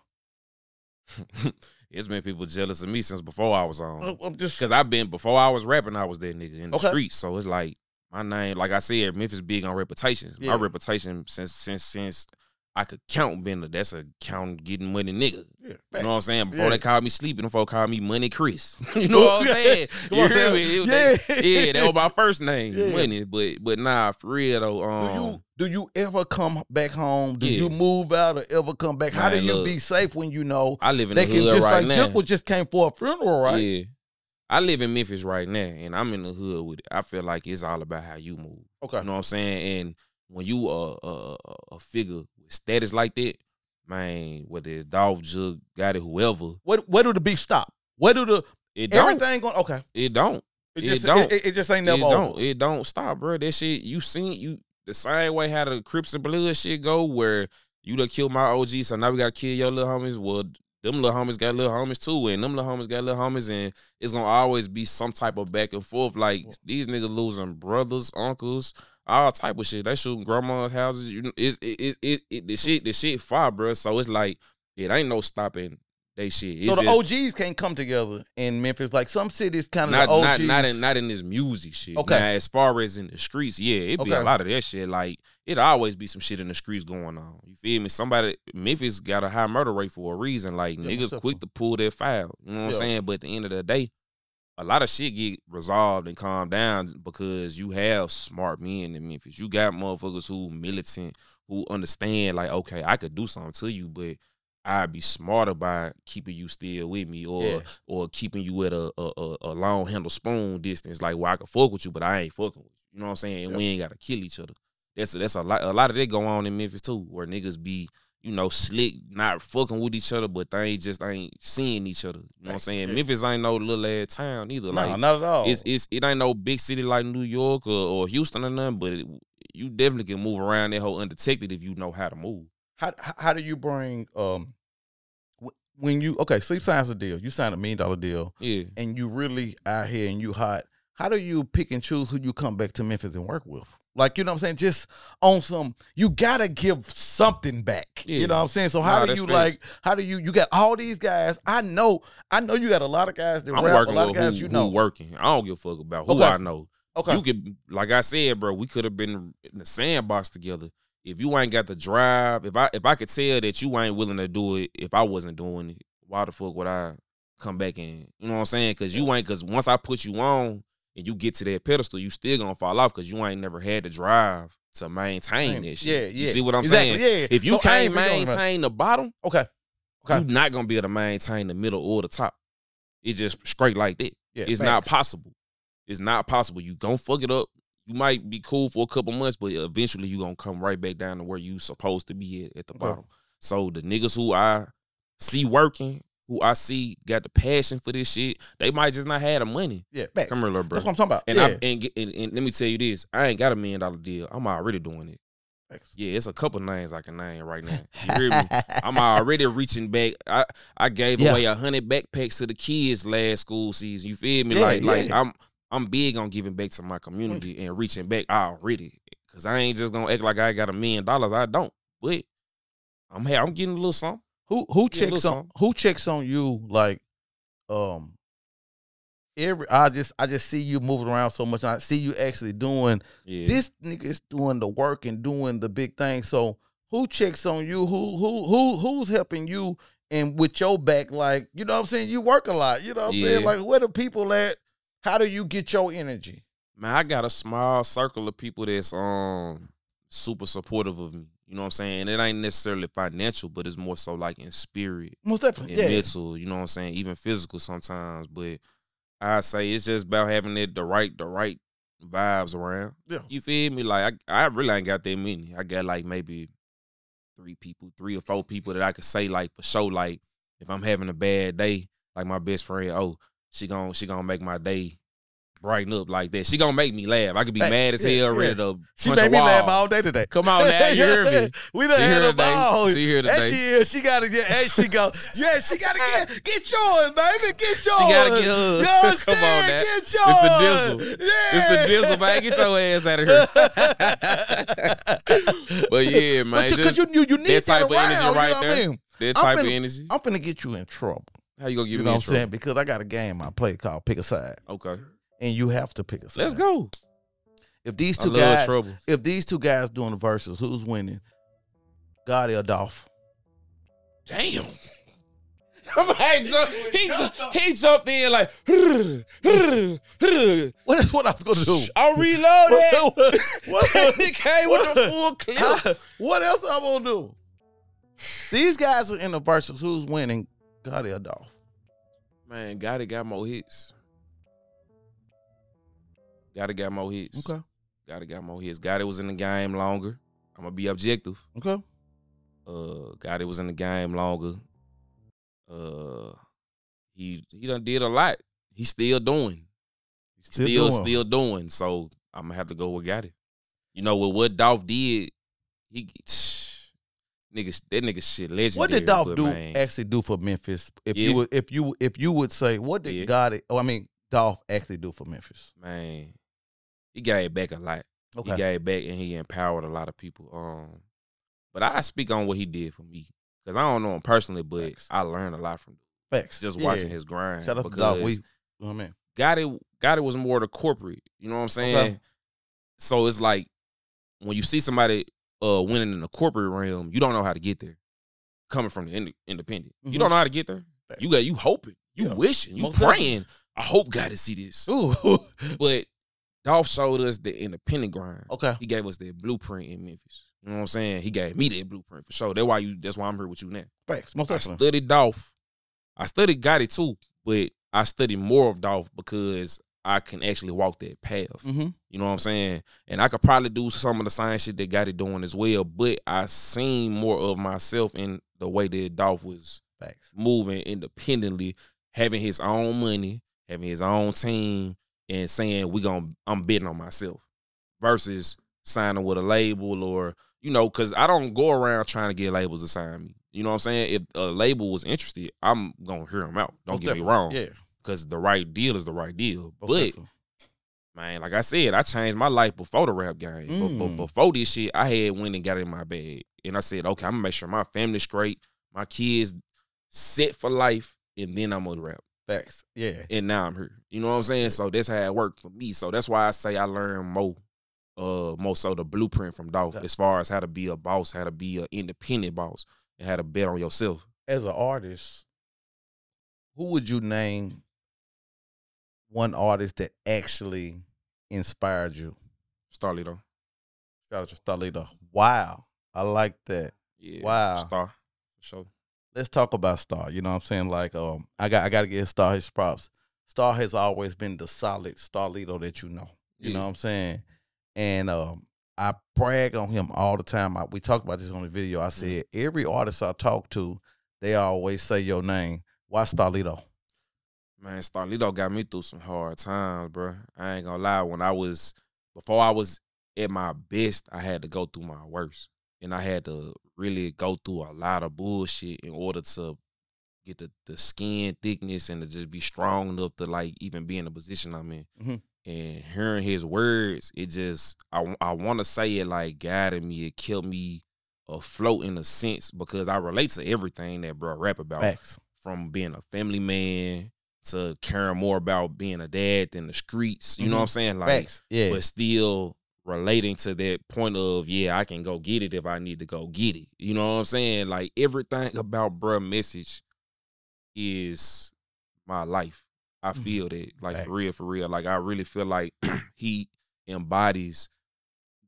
it's been people jealous of me since before I was on. Oh, I'm just Because I've been before I was rapping, I was that nigga in the Okay. streets. So it's like my name, like I said, Memphis big on reputations. Yeah. My reputation since since since I could count been a that's a count getting money nigga. yeah, You know what I'm saying? Before Yeah. they called me sleeping, before they called me Money Chris. you know what I'm saying? You on hear me? Yeah. that- yeah, that was my first name, Yeah. Money. But but nah, for real though. Do Um, you do you ever come back home? Do Yeah. you move out or ever come back? How do you look. be safe when you know I live in they the can hood just right like now. Juke just came for a funeral, right? Yeah. I live in Memphis right now, and I'm in the hood with it. I feel like it's all about how you move. Okay. You know what I'm saying? And when you a a, a- a figure status like that, man, whether it's Dolph Jug, Gotti, whoever, Where where do the beef stop? Where do the it don't. everything going? Okay, It don't. it It just don't. It, it just ain't never It don't. It don't stop, bro. That shit you seen you the same way how the Crips and Blood shit go, where you done killed my OG, so now we gotta kill your little homies. Well, them little homies got little homies too, and them little homies got little homies, and it's gonna always be some type of back and forth. Like these niggas losing brothers, uncles, all type of shit. They shooting grandma's houses. You know, it, it, it, it, the shit, the shit fire, bro. So it's like it ain't no stopping they shit. It's So the just- OGs can't come together in Memphis. Like some cities, kind of not, OGs. not not in not in this music shit. Okay. Now, as far as in the streets, yeah, it be Okay. a lot of that shit. Like it always be some shit in the streets going on. You feel me? Somebody Memphis got a high murder rate for a reason. Like Yeah, niggas quick to pull their file. You know what I'm saying? But at the end of the day, a lot of shit get resolved and calmed down because you have smart men in Memphis. You got motherfuckers who militant, who understand like, okay, I could do something to you, but I'd be smarter by keeping you still with me or Yeah. or keeping you at a, a a- long handle spoon distance, like where I can fuck with you, but I ain't fucking with you. You know what I'm saying? And Yeah. we ain't gotta kill each other. That's a, that's a lot. A lot of that go on in Memphis too, where niggas be you know slick, not fucking with each other, but they ain't just ain't seeing each other. You know what I'm saying? Yeah. Memphis ain't no little ass town either. no, like not at all. it's it's it ain't no big city like New York or, or Houston or nothing, but it, you definitely can move around that whole undetected if you know how to move. how how- how do you bring um when you okay sleep signs a deal you sign a million dollar deal Yeah. and you really out here and you hot how do you pick and choose who you come back to memphis and work with like you know what i'm saying just on some you gotta give something back Yeah. you know what i'm saying so how Nah, do you like how do you you got all these guys i know i know you got a lot of guys that I'm rap a working lot with of guys who, you know working. I don't give a fuck about who Okay. I know. okay You could, like I said, bro, we could have been in the sandbox together. If you ain't got the drive, if I if I could tell that you ain't willing to do it, if I wasn't doing it, why the fuck would I come back and you know what I'm saying? Because you ain't because once I put you on and you get to that pedestal, you still gonna fall off because you ain't never had the drive to maintain this shit. yeah You see what I'm exactly, saying? yeah If you So can't ain't been doing that. maintain the bottom, okay okay you're not gonna be able to maintain the middle or the top. It's just straight like that. yeah It's not possible. It's not possible. You gonna fuck it up. You might be cool for a couple months, but eventually you gonna come right back down to where you supposed to be at, at the Okay. bottom. So the niggas who I see working, who I see got the passion for this shit, they might just not have the money. yeah facts. Come here, little bro. that's what i'm talking about And, yeah I, and, get- and and let me tell you this: I ain't got a million dollar deal. I'm already doing it. Facts. Yeah, it's a couple names I can name right now. You hear me? I'm already reaching back. I I gave Yeah. away a hundred backpacks to the kids last school season. You feel me? Yeah, like like. I'm I'm big on giving back to my community mm. and reaching back already. Cause I ain't just gonna act like I got a million dollars. I don't. But I'm hey, I'm getting a little something. Who who Yeah, checks on who checks on you like um every I just I just see you moving around so much. I see you actually doing Yeah. this nigga is doing the work and doing the big thing. So who checks on you? Who who who who's helping you and with your back like, you know what I'm saying? You work a lot. You know what I'm saying? Like where the people at? How do you get your energy? man, I got a small circle of people that's um super supportive of me. You know what I'm saying? It ain't necessarily financial, but it's more so like in spirit Most definitely. and Yeah. mental, you know what I'm saying? Even physical sometimes. But I say it's just about having it the right the right vibes around. Yeah. You feel me? Like I I really ain't got that many. I got like maybe three people, three or four people that I could say like for sure, like if I'm having a bad day, like my best friend, oh, she gon' she gonna make my day brighten up like that. She gonna make me laugh. I could be Hey, mad as yeah, hell, ready yeah. to She punch made a me laugh all day today. Come on now, you hear me? We done She had here a today. ball. She here There today. she is. She gotta get. Hey, she go. Yeah, she gotta get get yours, baby. Get yours. She gotta get hers. You know I'm Come on now. Get It's yours. the dizzle. Yeah. It's the dizzle, man. Get your ass out of here. but yeah, man. But you, cause you, you, you need that type of around, energy you know right I there. mean? that I'm type of energy. I'm finna get you in trouble. How you gonna get You me know in what I'm saying? trouble? Because I got a game I play called Pick a Side, Okay, and you have to pick a side. let's go. If these two guys, trouble. if these two guys doing the verses, who's winning? Gotti or Dolph? Damn. Hey, so, he, ju- he jumped in like, Well, that's what I was gonna do. I'll reload it. what, what- he came with the full clip. What else I'm gonna do? These guys are in the verses. Who's winning? Gotti or Dolph? Man, Gotti got more hits. Gotti got more hits. Okay. Gotti got more hits. Gotti was in the game longer. I'm gonna be objective. Okay. Uh, Gotti was in the game longer. Uh, he he done did a lot. He's still doing. Still Still doing. still doing. So I'm gonna have to go with Gotti. You know with what Dolph did, he shh, niggas that nigga shit legendary. What did Dolph do man, actually do for Memphis? If Yeah. you would, if you if you would say, what did Yeah. God? Oh, I mean, Dolph actually do for Memphis? man, he gave back a lot. Okay, He gave back and he empowered a lot of people. Um, but I speak on what he did for me because I don't know him personally, but Facts. I learned a lot from facts. just Yeah. watching his grind. Shout out to because Dolph. We, you know what I mean, Gotti, Gotti was more the corporate. You know what I'm saying? So it's like when you see somebody uh winning in the corporate realm, you don't know how to get there. Coming from the ind- independent, Mhm. you don't know how to get there. You got you hoping, you Yeah. wishing, you Most praying. I hope God to see this. ooh, But Dolph showed us the independent grind. okay, He gave us that blueprint in Memphis. You know what I'm saying? He gave me that blueprint for sure. That's why you. That's why I'm here with you now. facts. Most I definitely. studied Dolph. I studied Gotti too, but I studied more of Dolph because I can actually walk that path. Mm-hmm. You know what I'm saying? And I could probably do some of the science shit that Gotti doing as well, but I seen more of myself in the way that Dolph was Facts. moving independently, having his own money, having his own team, and saying we gonna I'm betting on myself versus signing with a label or you know, because I don't go around trying to get labels to sign me. You know what I'm saying? If a label was interested, I'm gonna hear them out. Don't Most get me wrong, Yeah, because the right deal is the right deal. most but definitely. man, like I said, I changed my life before the rap game. But, but Mm. before this shit, I had went and got in my bag, and I said, okay, I'm gonna make sure my family's straight, my kids set for life, and then I'm gonna rap. Facts. Yeah, And now I'm here. You know what I'm saying? So that's how it worked for me. So that's why I say I learned more, uh, more so the blueprint from Dolph Yeah. as far as how to be a boss, how to be an independent boss, and how to bet on yourself. as an artist, who would you name one artist that actually inspired you? Starlito. Shout out to Starlito. Wow, I like that. Yeah. Wow. Star. For sure. Let's talk about Star. You know what I'm saying? Like, um, I got I got to give Star his props. Star has always been the solid Star Starlito that you know. You know what I'm saying? And um, I brag on him all the time. I, we talked about this on the video. I Mm-hmm. said every artist I talk to, they always say your name. Why Starlito? Man, Starlito got me through some hard times, bro. I ain't gonna lie. When I was before I was at my best, I had to go through my worst. And I had to really go through a lot of bullshit in order to get the, the skin thickness and to just be strong enough to like even be in the position I'm in. Mhm. And hearing his words, it just I I want to say it like guided me. It kept me afloat in a sense because I relate to everything that bro rap about Facts. from being a family man to caring more about being a dad than the streets. You know what I'm saying? Like, Facts. Yeah. but still relating to that point of yeah, I can go get it if I need to go get it. You know what I'm saying? Like everything about bruh message is my life. I Mhm. feel that like Facts. for real, for real. Like I really feel like he embodies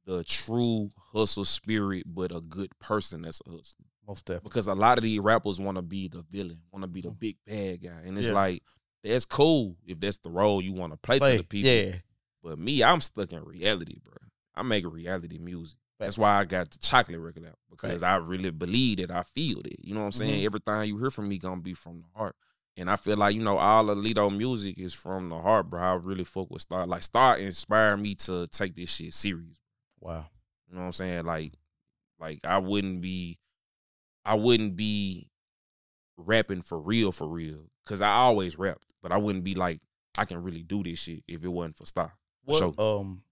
the true hustle spirit, but a good person that's a hustler Most definitely. because a lot of these rappers want to be the villain, want to be the big bad guy, and it's Yeah. like that's cool if that's the role you want to play, Play. to the people. Yeah. But me, I'm stuck in reality, bro. I make reality music. That's why I got the chocolate record out because Facts. I really believe that I feel it. You know what I'm saying? Mhm. Everything you hear from me gonna be from the heart. And I feel like, you know, all the Lito music is from the heart, bro. I really fuck with Star. Like Star inspired me to take this shit serious. Wow. You know what I'm saying? Like, like I wouldn't be, I wouldn't be rapping for real, for real. Cause I always rapped, but I wouldn't be like, I can really do this shit if it wasn't for Star. What sure. um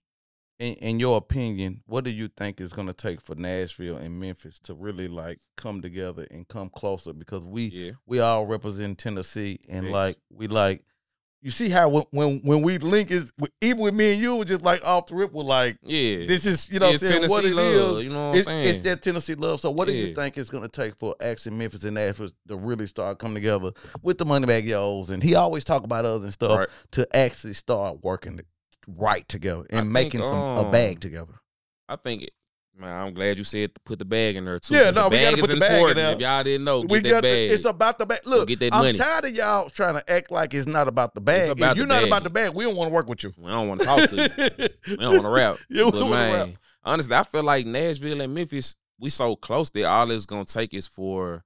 in, in your opinion, what do you think is gonna take for Nashville and Memphis to really like come together and come closer? Because we Yeah. we all represent Tennessee and like we like you see how when when, when we link is even with me and you we're just like off the rip we're like Yeah. this is you know what I'm saying what it Tennessee is. love, You know what I'm It's, saying? it's that Tennessee love. So what do you think it's gonna take for actually Memphis and Nashville to really start coming together with the money Moneybagg Yo's and he always talk about us and stuff Right. to actually start working right together and I making think, some a um, bag together. I think it. Man, I'm glad you said to put the bag in there too. Yeah, The no, we bag gotta is put the bag in there. If y'all didn't know, get we that got the, it's about the bag. Look, get that I'm money. tired of y'all trying to act like it's not about the bag. about if you're not bag. about the bag, we don't want to work with you. we don't want to talk to you. We don't want to rap. Yeah, we but man, rap. honestly, I feel like Nashville and Memphis we so close that all it's gonna take is for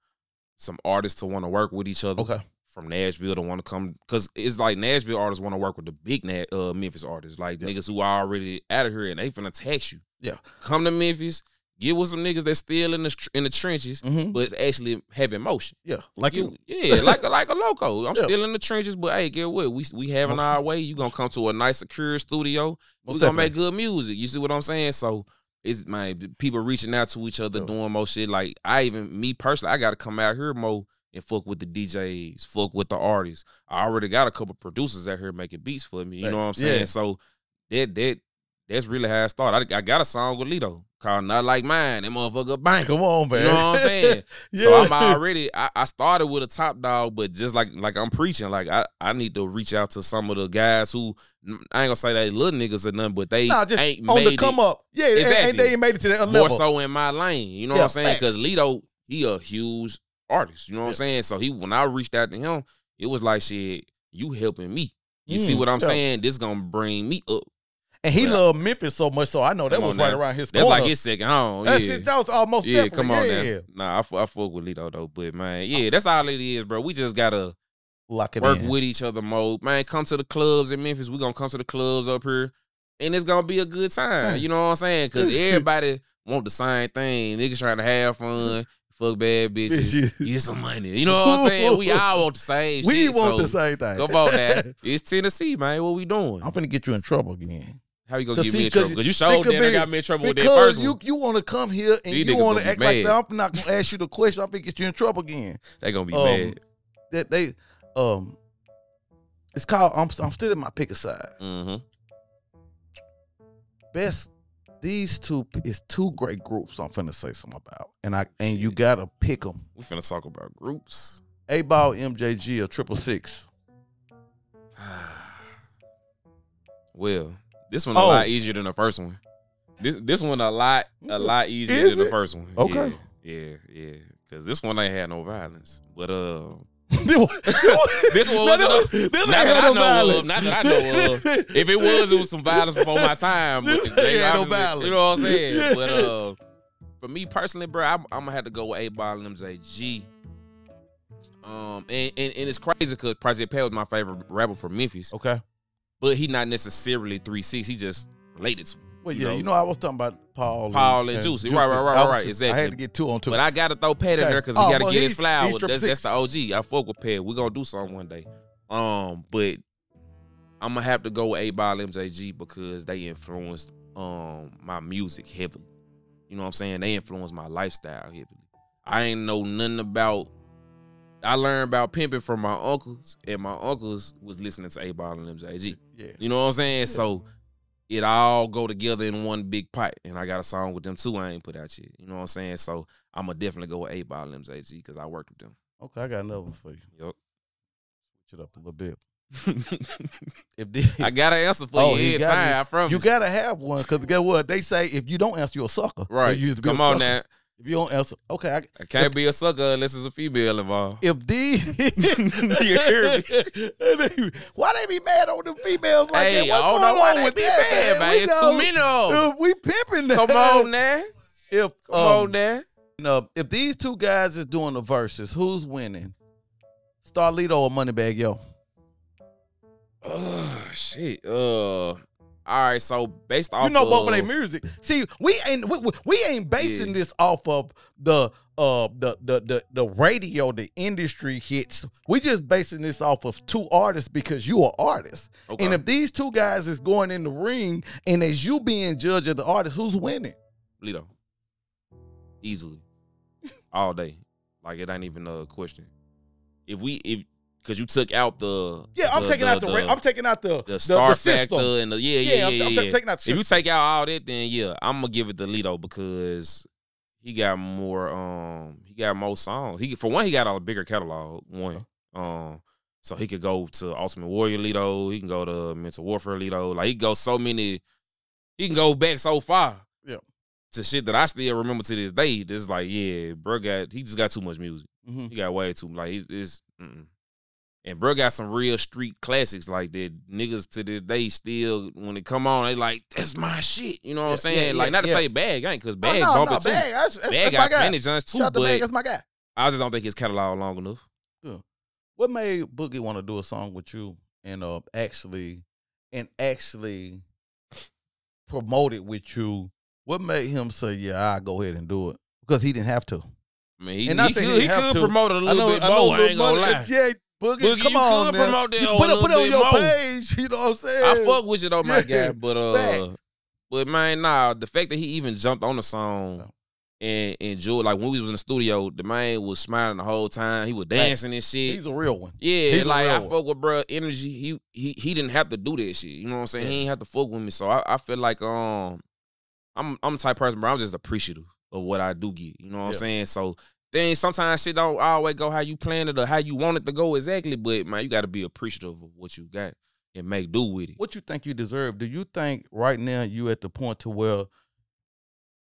some artists to want to work with each other. Okay. From Nashville to want to come, cause it's like Nashville artists want to work with the big Na- uh, Memphis artists, like Yeah. niggas who are already out of here and they finna tax you. Yeah. Come to Memphis, get with some niggas that's still in the in the trenches, Mm-hmm. but it's actually having motion. Yeah, like you. Yeah, like like a loco. I'm Yeah. still in the trenches, but hey, get what? We we having Most- our way. You gonna come to a nice, secure studio. We gonna make good music. You see what I'm saying? So it's my people reaching out to each other, Yeah. doing more shit. Like I even me personally, I gotta come out here more and fuck with the DJs, fuck with the artists. I already got a couple producers out here making beats for me. You know what I'm saying? Yeah. So that that that's really how I started. I, I got a song with Lito called "Not Like Mine." That motherfucker bang. Come on, man. You know what I'm saying? yeah. So I'm already I, I started with a top dog, but just like like I'm preaching, like I, I need to reach out to some of the guys who I ain't gonna say they little niggas or nothing, but they Nah, just ain't on the come it up. Yeah, and- and Exactly. they ain't made it to that more so in my lane. You know what I'm saying? Because Lito, he a huge artist. You know what I'm saying? So he when I reached out to him, it was like shit, you helping me. You see Mm, what I'm yeah. saying? This gonna bring me up. and he Yeah. loved Memphis so much, so I know that was right now. around his That's corner. like his second home. That's yeah. it. That was almost Yeah, come on yeah. now. Nah, I, fu- I fuck with Lito though, but man, yeah, that's all it is, bro. We just gotta Lock it work in. with each other mode. Man, come to the clubs in Memphis. we gonna come to the clubs up here. And it's gonna be a good time. You know what I'm saying? Cause everybody want the same thing. Niggas trying to have fun, fuck bad bitches, get some money. You know what I'm saying? We all want the same we shit. want so the same thing. Come on now. It's Tennessee, man. What we doing? I'm finna get you in trouble again. How you gonna get see, me in trouble? Because you showed I got me in trouble with that Because first you one. you want to come here and These you want to act be like that. I'm not gonna ask you the question. I'm gonna get you in trouble again. They gonna be Um, mad. That they um, it's called. I'm I'm still in my picker side. Mm-hmm. Best. These two is two great groups. I'm finna say something about, and I and you gotta pick them. We finna talk about groups. 8Ball, MJG, or Triple Six. Well, this one a Oh. lot easier than the first one. This this one a lot a lot easier Is than the first one. Okay. Yeah, yeah, yeah. Because this one ain't had no violence. But uh, this one wasn't. a- This not that I no know violence. of. Not that I know of. If it was, it was some violence before my time. But they had no violence. You know what I'm saying? But uh, for me personally, bro, I'm, I'm gonna have to go with 8Ball and MJG. Um, and, and, and it's crazy because Project Pat was my favorite rapper from Memphis Okay. but he not necessarily three six. He just related to. him. Well, You yeah, know? you know, I was talking about Paul, Paul and Juicy. Right, right, right, I right, exactly. I had to get two on two. But I gotta throw Pat in Okay. there because Oh, he gotta well, get his flowers. That's, that's the OG. I fuck with Pat. We're gonna do something one day. Um, but I'm gonna have to go with 8Ball MJG because they influenced um my music heavily. You know what I'm saying? They influenced my lifestyle heavily. I ain't know nothing about. I learned about pimping from my uncles, and my uncles was listening to 8Ball and MJG. yeah. You know what I'm saying? So it all go together in one big pipe. And I got a song with them too. I ain't put out yet. You know what I'm saying? So I'm gonna definitely go with 8Ball MJG because I worked with them. Okay, I got another one for you. Yup. Switch it up a little bit. If this, I got an answer for Oh, you every time. I promise. you gotta have one because guess what? They say if you don't answer, you're a sucker. So right. you to be Come on sucker. now. If you don't answer, okay. I, I can't be a sucker unless it's a female involved. if these, You hear me? Why they be mad on the females like hey, that? What's I don't going know why they with be that, mad, man. We It's know- too many of them. we pimping that. Come on now. If Come um, on now. No, if these two guys is doing the verses, who's winning? Starlito or Moneybagg Yo? Oh shit. Uh all right, so based off You know both of of their music. See, we ain't we, we- we ain't basing Yeah. this off of the uh the, the the the radio, the industry hits. We just basing this off of two artists because you are artists. Okay. And if these two guys is going in the ring and as you being judge of the artist, who's winning? Lito. Easily. All day. Like it ain't even a question. If we if cause you took out the Yeah, I'm the- taking out the, ra- I'm taking out the the the, star the factor system. and the yeah, Yeah, yeah, I'm, yeah, I'm taking out the If you take out all that, then yeah, I'm gonna give it to Lito because he got more um he got more songs. He for one, he got a bigger catalog, one. Um so he could go to Ultimate Warrior Lito, he can go to Mental Warfare Lito. Like he go so many he can go back so far. Yeah. To shit that I still remember to this day. This is like, yeah, bro got he just got too much music. Mhm. He got way too like he, it's mm-mm. And bro got some real street classics like that. Niggas to this day still, when it come on, they like, that's my shit. You know what Yeah, I'm saying? yeah, like, yeah, not to yeah. say bag ain't, because Oh, bag no, bump no, it too. Bag, that's, that's, Bag that's my got guy. plenty joints too, Shout to but Bag, that's my guy. I just don't think his catalog long enough. What made Boogie want to do a song with you and uh actually and actually promote it with you? What made him say, "Yeah, I'll go ahead and do it"? Because he didn't have to. I mean, he, And he saying could, he he could promote it a I little know, bit I know, more. I ain't gonna lie. Yeah, Boogie, Boogie, come you on, could now. promote that You put it, put it on your more. page. You know what I'm saying? I fuck with it though, my Yeah. guy. But uh, Facts. but man, nah, the fact that he even jumped on the song and enjoyed, like when we was in the studio, the man was smiling the whole time. He was dancing and shit. He's a real one. Yeah, He's like I one. fuck with bruh energy. He he he didn't have to do that shit. You know what I'm saying? He Yeah. ain't have to fuck with me. So I, I feel like um I'm I'm the type of person, bro. I'm just appreciative of what I do get. You know what I'm saying? So things sometimes shit don't always go how you planned it or how you want it to go exactly. But man, you gotta be appreciative of what you got and make do with it. What you think you deserve? Do you think right now you at the point to where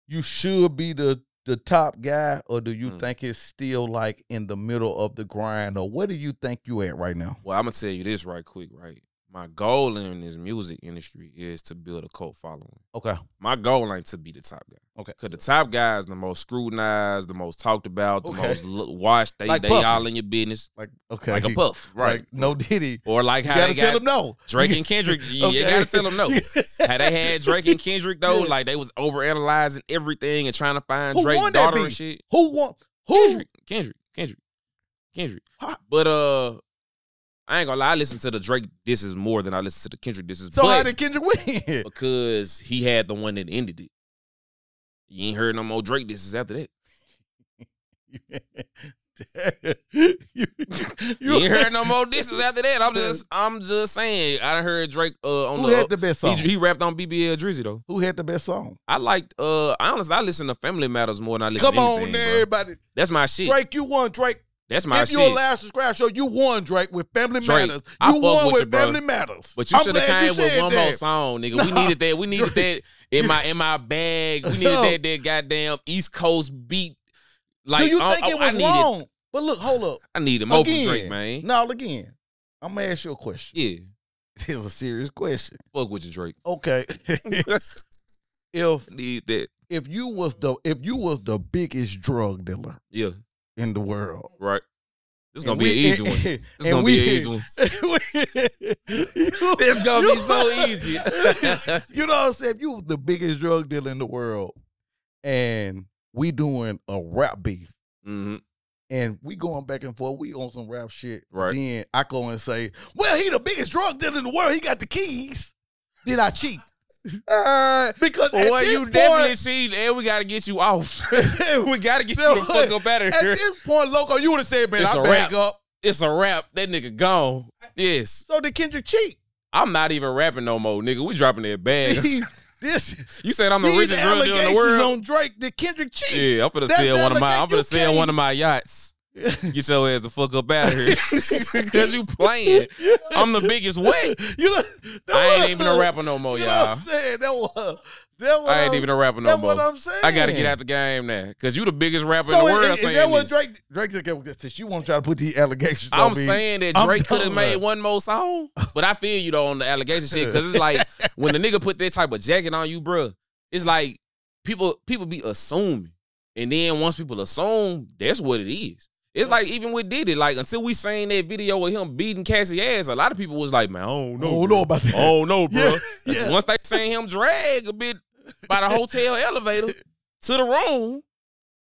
you should be the the top guy, or do you Mm. think it's still like in the middle of the grind, or where do you think you at right now? Well, I'm gonna tell you this right quick, right? My goal in this music industry is to build a cult following. Okay, My goal ain't to be the top guy. Okay. Cause the top guy is the most scrutinized, the most talked about, the Okay. most lo- watched. They Like they all in your business, like okay, like a puff, right? Like no Diddy. Or like how You gotta they tell got him no. Drake and Kendrick. You, you gotta tell them no. How they had Drake and Kendrick though, like they was overanalyzing everything and trying to find Who Drake's daughter and shit. Who won? Who? Kendrick, Kendrick, Kendrick, Kendrick. But uh, I ain't gonna lie. I listen to the Drake. This is more than I listen to the Kendrick. This is So how did Kendrick win? because he had the one that ended it. You ain't heard no more Drake. This is after that. you, You ain't heard no more. This is after that. I'm just, I'm just saying. I done heard Drake uh, on Who the. had the best song? he, he rapped on BBL Drizzy though. Who had the best song? I liked. Uh, honestly, I listen to Family Matters more than I listen. Come to on, anything, there, bro. everybody. That's my shit. Drake, you won. Drake, That's my if shit. you're a last subscribe show, you won, Drake, with Family Drake, Matters. I You fuck won with with you. Family Matters. But you should have came with one more song, nigga. We needed that. We needed You- that in my in my bag. We needed that that goddamn East Coast beat. Like Do you I- think I, it I was needed, wrong? But look, hold up. I needed more from again, Drake, man. No, again, I'm gonna ask you a question. Yeah, This is a serious question. fuck with you, Drake. Okay, if Need that. if you was the if you was the biggest drug dealer Yeah, in the world, right. This and gonna be we- an easy one. and This gonna we- be an easy one. You- It's gonna you- be so easy. you know what I'm saying? If you the biggest drug dealer in the world, and we doing a rap beef, hmm and we going back and forth, we on some rap shit. Right. Then I go and say, "Well, he the biggest drug dealer in the world. He got the keys." Did I cheat? Uh, because at Boy, this you point, definitely cheated, and we gotta get you off. we gotta get you the fuck up out of At this point, loco, you would have said, "Man, It's I a back wrap. up." It's a rap. That nigga gone. Yes. So did Kendrick cheat? I'm not even rapping no more, nigga. We dropping that bag. This You said I'm the richest dealer in the world. on Drake. Did Kendrick cheat? Yeah, I'm finna That's sell one of my. I'm finna sell one of my yachts. Get your ass the fuck up out of here, cause you playing. I'm the biggest wet. You know, I ain't even a rapper no more, You know what y'all. I'm saying? That was that I ain't I'm- even a rapper no more. what I'm saying. I gotta get out the game now, cause you the biggest rapper So in the world. is, saying that what. Drake? Drake, since you want to try to put these allegations on I'm saying that Drake could have made one more song, but I feel you though on the allegation shit because it's like when the nigga put that type of jacket on you, bruh, it's like people people be assuming, and then once people assume, that's what it is. It's like even with Diddy, like until we seen that video of him beating Cassie ass, a lot of people was like, man, I don't I know, don't bro. know about that. I don't know, bro. Yeah, yeah. Once they seen him drag a bit by the hotel elevator to the room,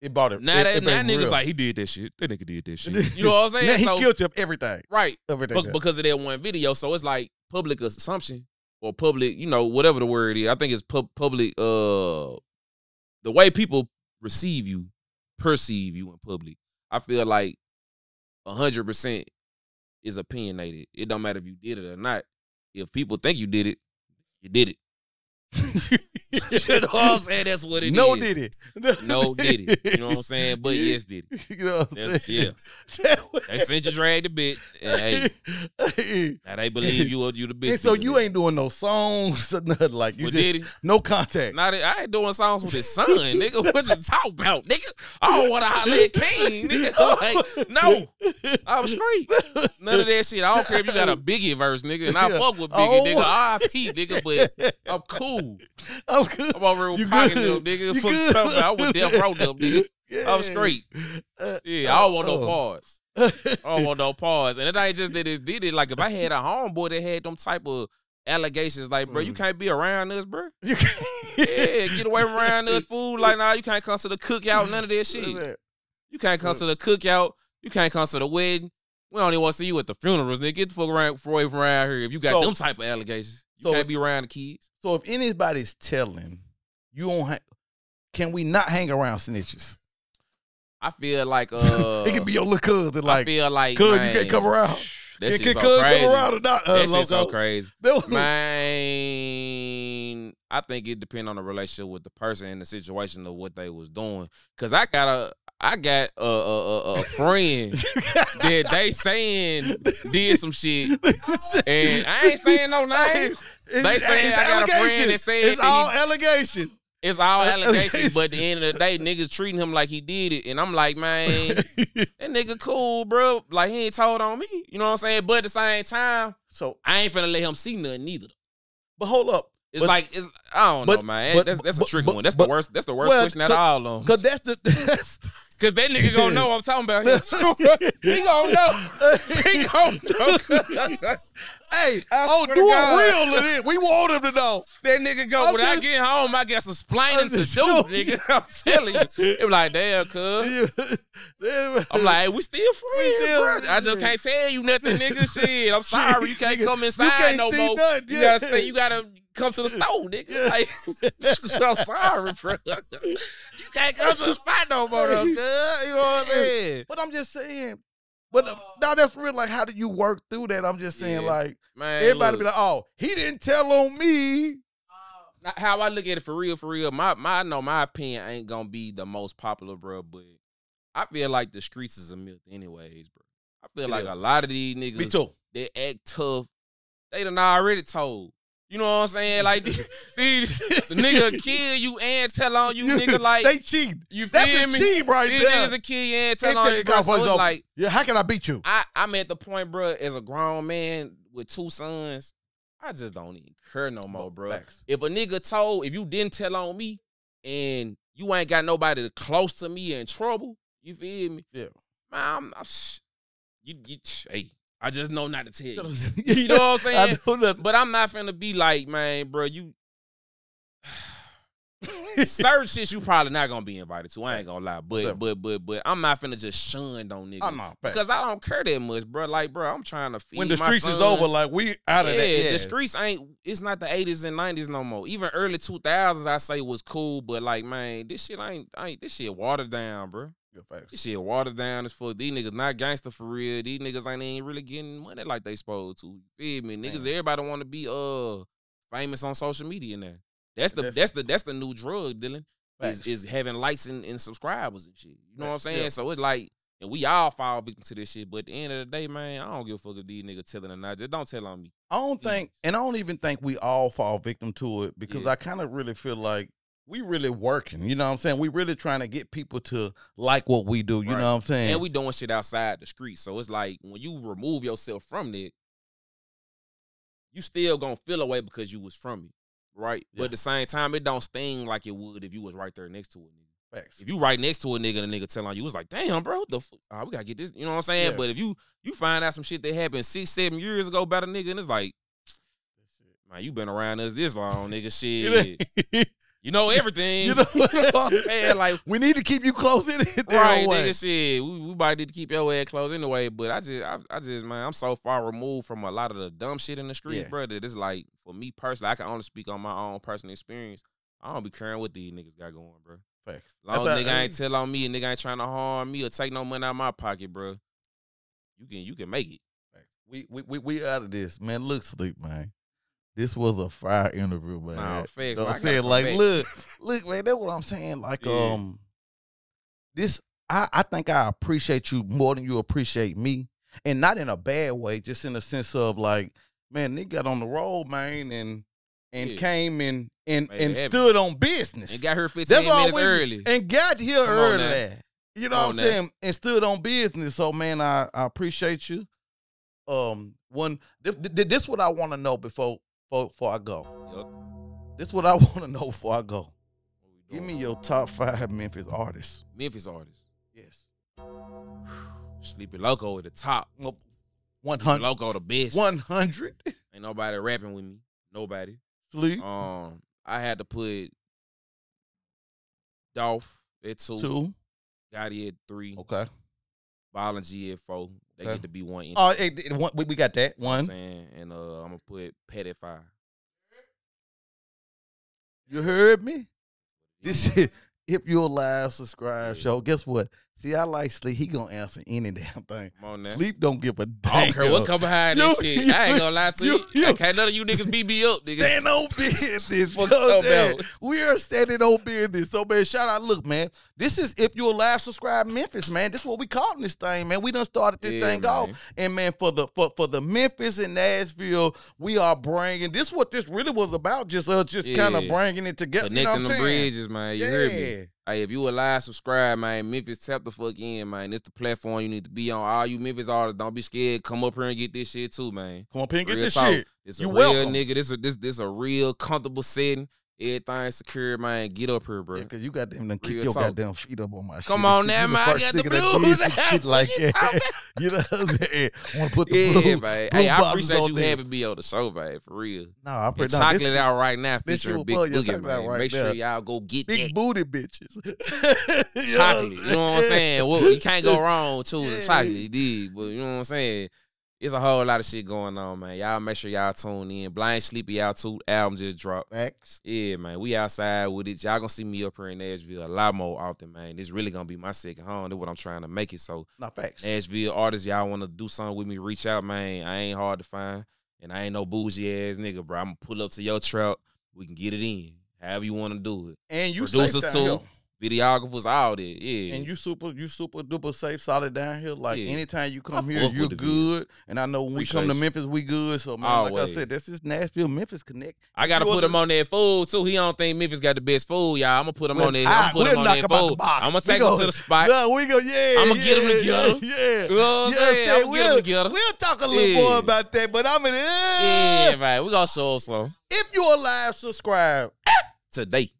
It bought it. now it, that it now niggas real. like he did that shit. That nigga did that shit. You know what I'm saying? Now he So- guilty of everything. right. Everything. Be- because of that one video. So it's like public assumption or public, you know, whatever the word is. I think it's pub- public. Uh, the way people receive you, perceive you in public. I feel like hundred percent is opinionated. It don't matter if you did it or not. If people think you did it, you did it. you know what I'm saying? That's what it is. no Diddy. No Diddy. You know what I'm saying? But yes, Diddy. You know what I'm That's- saying? yeah. They sent you drag the bit. And hey, Hey. now they believe you are you the bitch. And so you ain't doing no songs or nothing like you just Diddy? no contact. Not I ain't doing songs with his son, nigga. What you talk about, nigga? I don't want to holler at King, nigga. Like, no, I'm straight. None of that shit. I don't care if you got a Biggie verse, nigga, and I fuck with Biggie, Oh. nigga. R.I.P. nigga, but I'm cool. I'm good. I'm over here You with pocket them, nigga. You good. I was death row them, nigga. Yeah. I'm straight. Uh, Yeah, I don't want no oh. pause. I don't want no pause. And it ain't just that it did it. Like if I had a homeboy that had them type of allegations, like bro, you Mm. can't be around us, bro. You can't- Yeah, get away from around us, fool. Like nah, you can't come to the cookout, none of that shit. You can't come to the cookout. You can't come to the wedding. We don't even want to see you at the funerals, nigga. Get the fuck around, away from around here. If you got So- them type of allegations, you so- can't be around the kids. So if anybody's telling, you don't. Ha- can we not hang around snitches? I feel like uh, it can be your little cousin, I like, feel like cuz you can't come around. That shit so cuz crazy. come around or not? Uh, That shit so crazy. Man, I think it depends on the relationship with the person and the situation of what they was doing. Cause I got a, I got a a, a, a friend that they saying did some shit, and I ain't saying no names. It's- They saying it's I got a friend that said it's all allegations. It's all allegations, but at the end of the day, niggas treating him like he did it, and I'm like, man, that nigga cool, bro. Like he ain't told on me, you know what I'm saying? But at the same time, so, I ain't finna let him see nothing either. but hold up, It's But- like it's I don't know, man. but- that's that's a tricky but- one. That's but- the worst. That's the worst well, question out cause- of all of them. because that's the that's. Cause that nigga gonna know I'm talking about him. too. he gonna know. He gonna know. Hey, I oh, do it real to this. We want him to know. that nigga go. I'm When I get home, I got some explaining I'm to just- do, nigga. I'm telling you. It was like, damn, cuz. I'm like, hey, we still friends, still- bro. I just can't tell you nothing, nigga. Shit, I'm sorry, you can't Nigga, come inside no more. nothing, You gotta stay. You gotta come to the store, nigga. Like, I'm sorry, bro. You can't come to the spot no more, though. You know what I'm saying? But I'm just saying. But uh, now that's real. Like, how do you work through that? I'm just saying, Yeah. like, Man, everybody look, be like, oh, he didn't tell on me. not how I look at it for real, for real. My, my, I know my opinion ain't gonna be the most popular, bro. But I feel like the streets is a myth, anyways, bro. I feel It like is. a lot of these niggas Me too. that act tough, they done already told. You know what I'm saying? Like these, these the nigga kill you and tell on you, nigga. Like they cheat. you feel That's a me? cheat right These there. niggas kill you and They tell on tell you, you bro. So it's like Yeah, how can I beat you? I, I'm at the point, bro, as a grown man with two sons, I just don't even care no more, bro. Facts. If a nigga told, if you didn't tell on me and you ain't got nobody close to me in trouble, you feel me? Yeah. Man, I'm, I'm you, you, hey, I just know not to tell you. You know what I'm saying? I know. But I'm not finna be like, man, bro, you certain shit you probably not gonna be invited to. I ain't gonna lie, but but but but I'm not finna just shun on niggas Oh, no, facts. because I don't care that much, bro. Like, bro, I'm trying to feed when the streets is over, like we out of yeah, that. Yeah, the streets ain't. It's not the 80s and 90s no more. Even early 2000s, I say was cool, but like, man, this shit ain't. ain't this shit watered down, bro. Yeah, facts. This shit watered down as fuck. These niggas not gangster for real. These niggas ain't even really getting money like they supposed to. You feel me? Niggas, Man. everybody want to be uh famous on social media now. That's the That's- that's, the that's the new drug, Dylan. Is, Facts. is having likes and, and subscribers and shit. You know what I'm saying? yeah. So it's like, and we all fall victim to this shit. But at the end of the day, man, I don't give a fuck if these niggas telling or not. Just don't tell on me. I don't think, and I don't even think we all fall victim to it because Yeah. I kind of really feel like we really working. You know what I'm saying? We really trying to get people to like what we do. You Right. know what I'm saying? And we doing shit outside the street. So it's like when you remove yourself from it, you still gonna feel away because you was from it. Right? But at the same time, it don't sting like it would if you was right there next to a nigga. Facts. If you right next to a nigga and a nigga telling you, was like, damn, bro, the f- ah, we gotta get this. You know what I'm saying? Yeah. But if you you find out some shit that happened six, seven years ago about a nigga, and it's like, man, you been around us this long, nigga. Shit. You know everything. You you know- what I'm saying? Like, we need to keep you close in it. right, nigga, shit. We, we might need to keep your ass closed anyway. But I just, I, I just, man, I'm so far removed from a lot of the dumb shit in the street, Yeah. bro. That it's like, for me personally, I can only speak on my own personal experience. I don't be caring what these niggas got going, bro. Facts. Long That's as how- nigga ain't tell on me and nigga ain't trying to harm me or take no money out of my pocket, bro. You can, you can make it. We we we, we out of this, man. Look, sleep, man. This was a fire interview, man. Nah, facts, You know man. what I I'm saying? Like, look, look, man, that's what I'm saying. Like, Yeah. um, this I, I think I appreciate you more than you appreciate me. And not in a bad way, just in the sense of like, man, they got on the road, man, and and Yeah. came and and and stood on business. And got here 15 That's all minutes we- early. and got here Come early. You know Come what I'm now. saying? And stood on business. So man, I, I appreciate you. Um, one this, this what I want to know before before, before I go. Yup. This what I want to know before I go. Give me your top five Memphis artists. Memphis artists. Yes. Sleepy Loco at the top. One hundred. Loco the best. One hundred. Ain't nobody rapping with me. Nobody. Sleep. Um, I had to put Dolph at two, Two. Gotti at three, Okay. G at four. They Okay. get to be one. inch, Oh, it, it- one- we got that you know one. and uh, I'm gonna put Pat at five. You heard me. This is if you're live subscribe Yeah. show. Guess what? See, I like sleep. He gonna answer any damn thing. Come on now. Sleep don't give a damn. I don't care what come behind this You- shit. I ain't gonna lie to you- you. you- I can't none of you niggas beat me up, nigga. Stand on business. You Fuck know what I'm talking saying? about. We are standing on business. So man, shout out. Look, man, this is if you're live subscribe Memphis, man. This is what we calling this thing, man. We done started this Yeah, thing man. off. And man, for the for, for the Memphis and Nashville, we are bringing this what this really was about. Just us just kind of bringing it together. Connecting you know what I'm the saying? bridges, man. You heard me. Hey, if you a live subscribe, man, Memphis tap the fuck in, man. It's the platform you need to be on. All you Memphis artists, don't be scared. Come up here and get this shit too, man. Come on, Pin, get Real this talk. shit. It's a You real welcome. nigga. This a this this a real comfortable setting. Everything secure, man. Get up here, bro. Yeah, cause you got them done kick Real your talk. goddamn feet up on my shit. Come on now, man. I got the nigga that blues. shit like that. you know what I'm saying? I Want to put the yeah, blue, man. blue Hey, I appreciate you there. having me on the show, man. For real. No, I pretty no, chocolate this out right now this shit Big Boogie, man. right Make sure y'all go get big that booty bitches. You know what I'm chocolate. You know what I'm saying? Well, you can't go wrong with choosing Yeah. chocolate, did. But you know what I'm saying? It's a whole lot of shit going on, man. Y'all make sure y'all tune in. Blind Sleepy out too. Album just dropped. Facts. Yeah, man. We outside with it. Y'all gonna see me up here in Nashville a lot more often, man. This really gonna be my second home. That's what I'm trying to make it. So not facts. Nashville artists, y'all wanna do something with me, reach out, man. I ain't hard to find. And I ain't no bougie ass nigga, bro. I'm gonna pull up to your trap. We can get it in. However you wanna do it. And you Producers too. Videographers, all that. Yeah. And you super, you super duper safe, solid down here. Like Yeah. anytime you I come here, you're good. And I know when we come to Memphis, we good. So man, like I Always. said, this is Nashville, Memphis connect. I gotta You put him on that food too. He don't think Memphis got the best food, y'all. I'm gonna put him Well, on that. I- I'm gonna put we'll him on that the food. box. I'm gonna take go- him to the spot. No, we go, yeah. I'ma yeah, get 'em together. Yeah. You know what I'm Yeah, saying? I'ma get we'll, together. we'll talk a little Yeah. more about that, but I'm in Yeah, man. We gonna show some If you're alive, subscribe. today.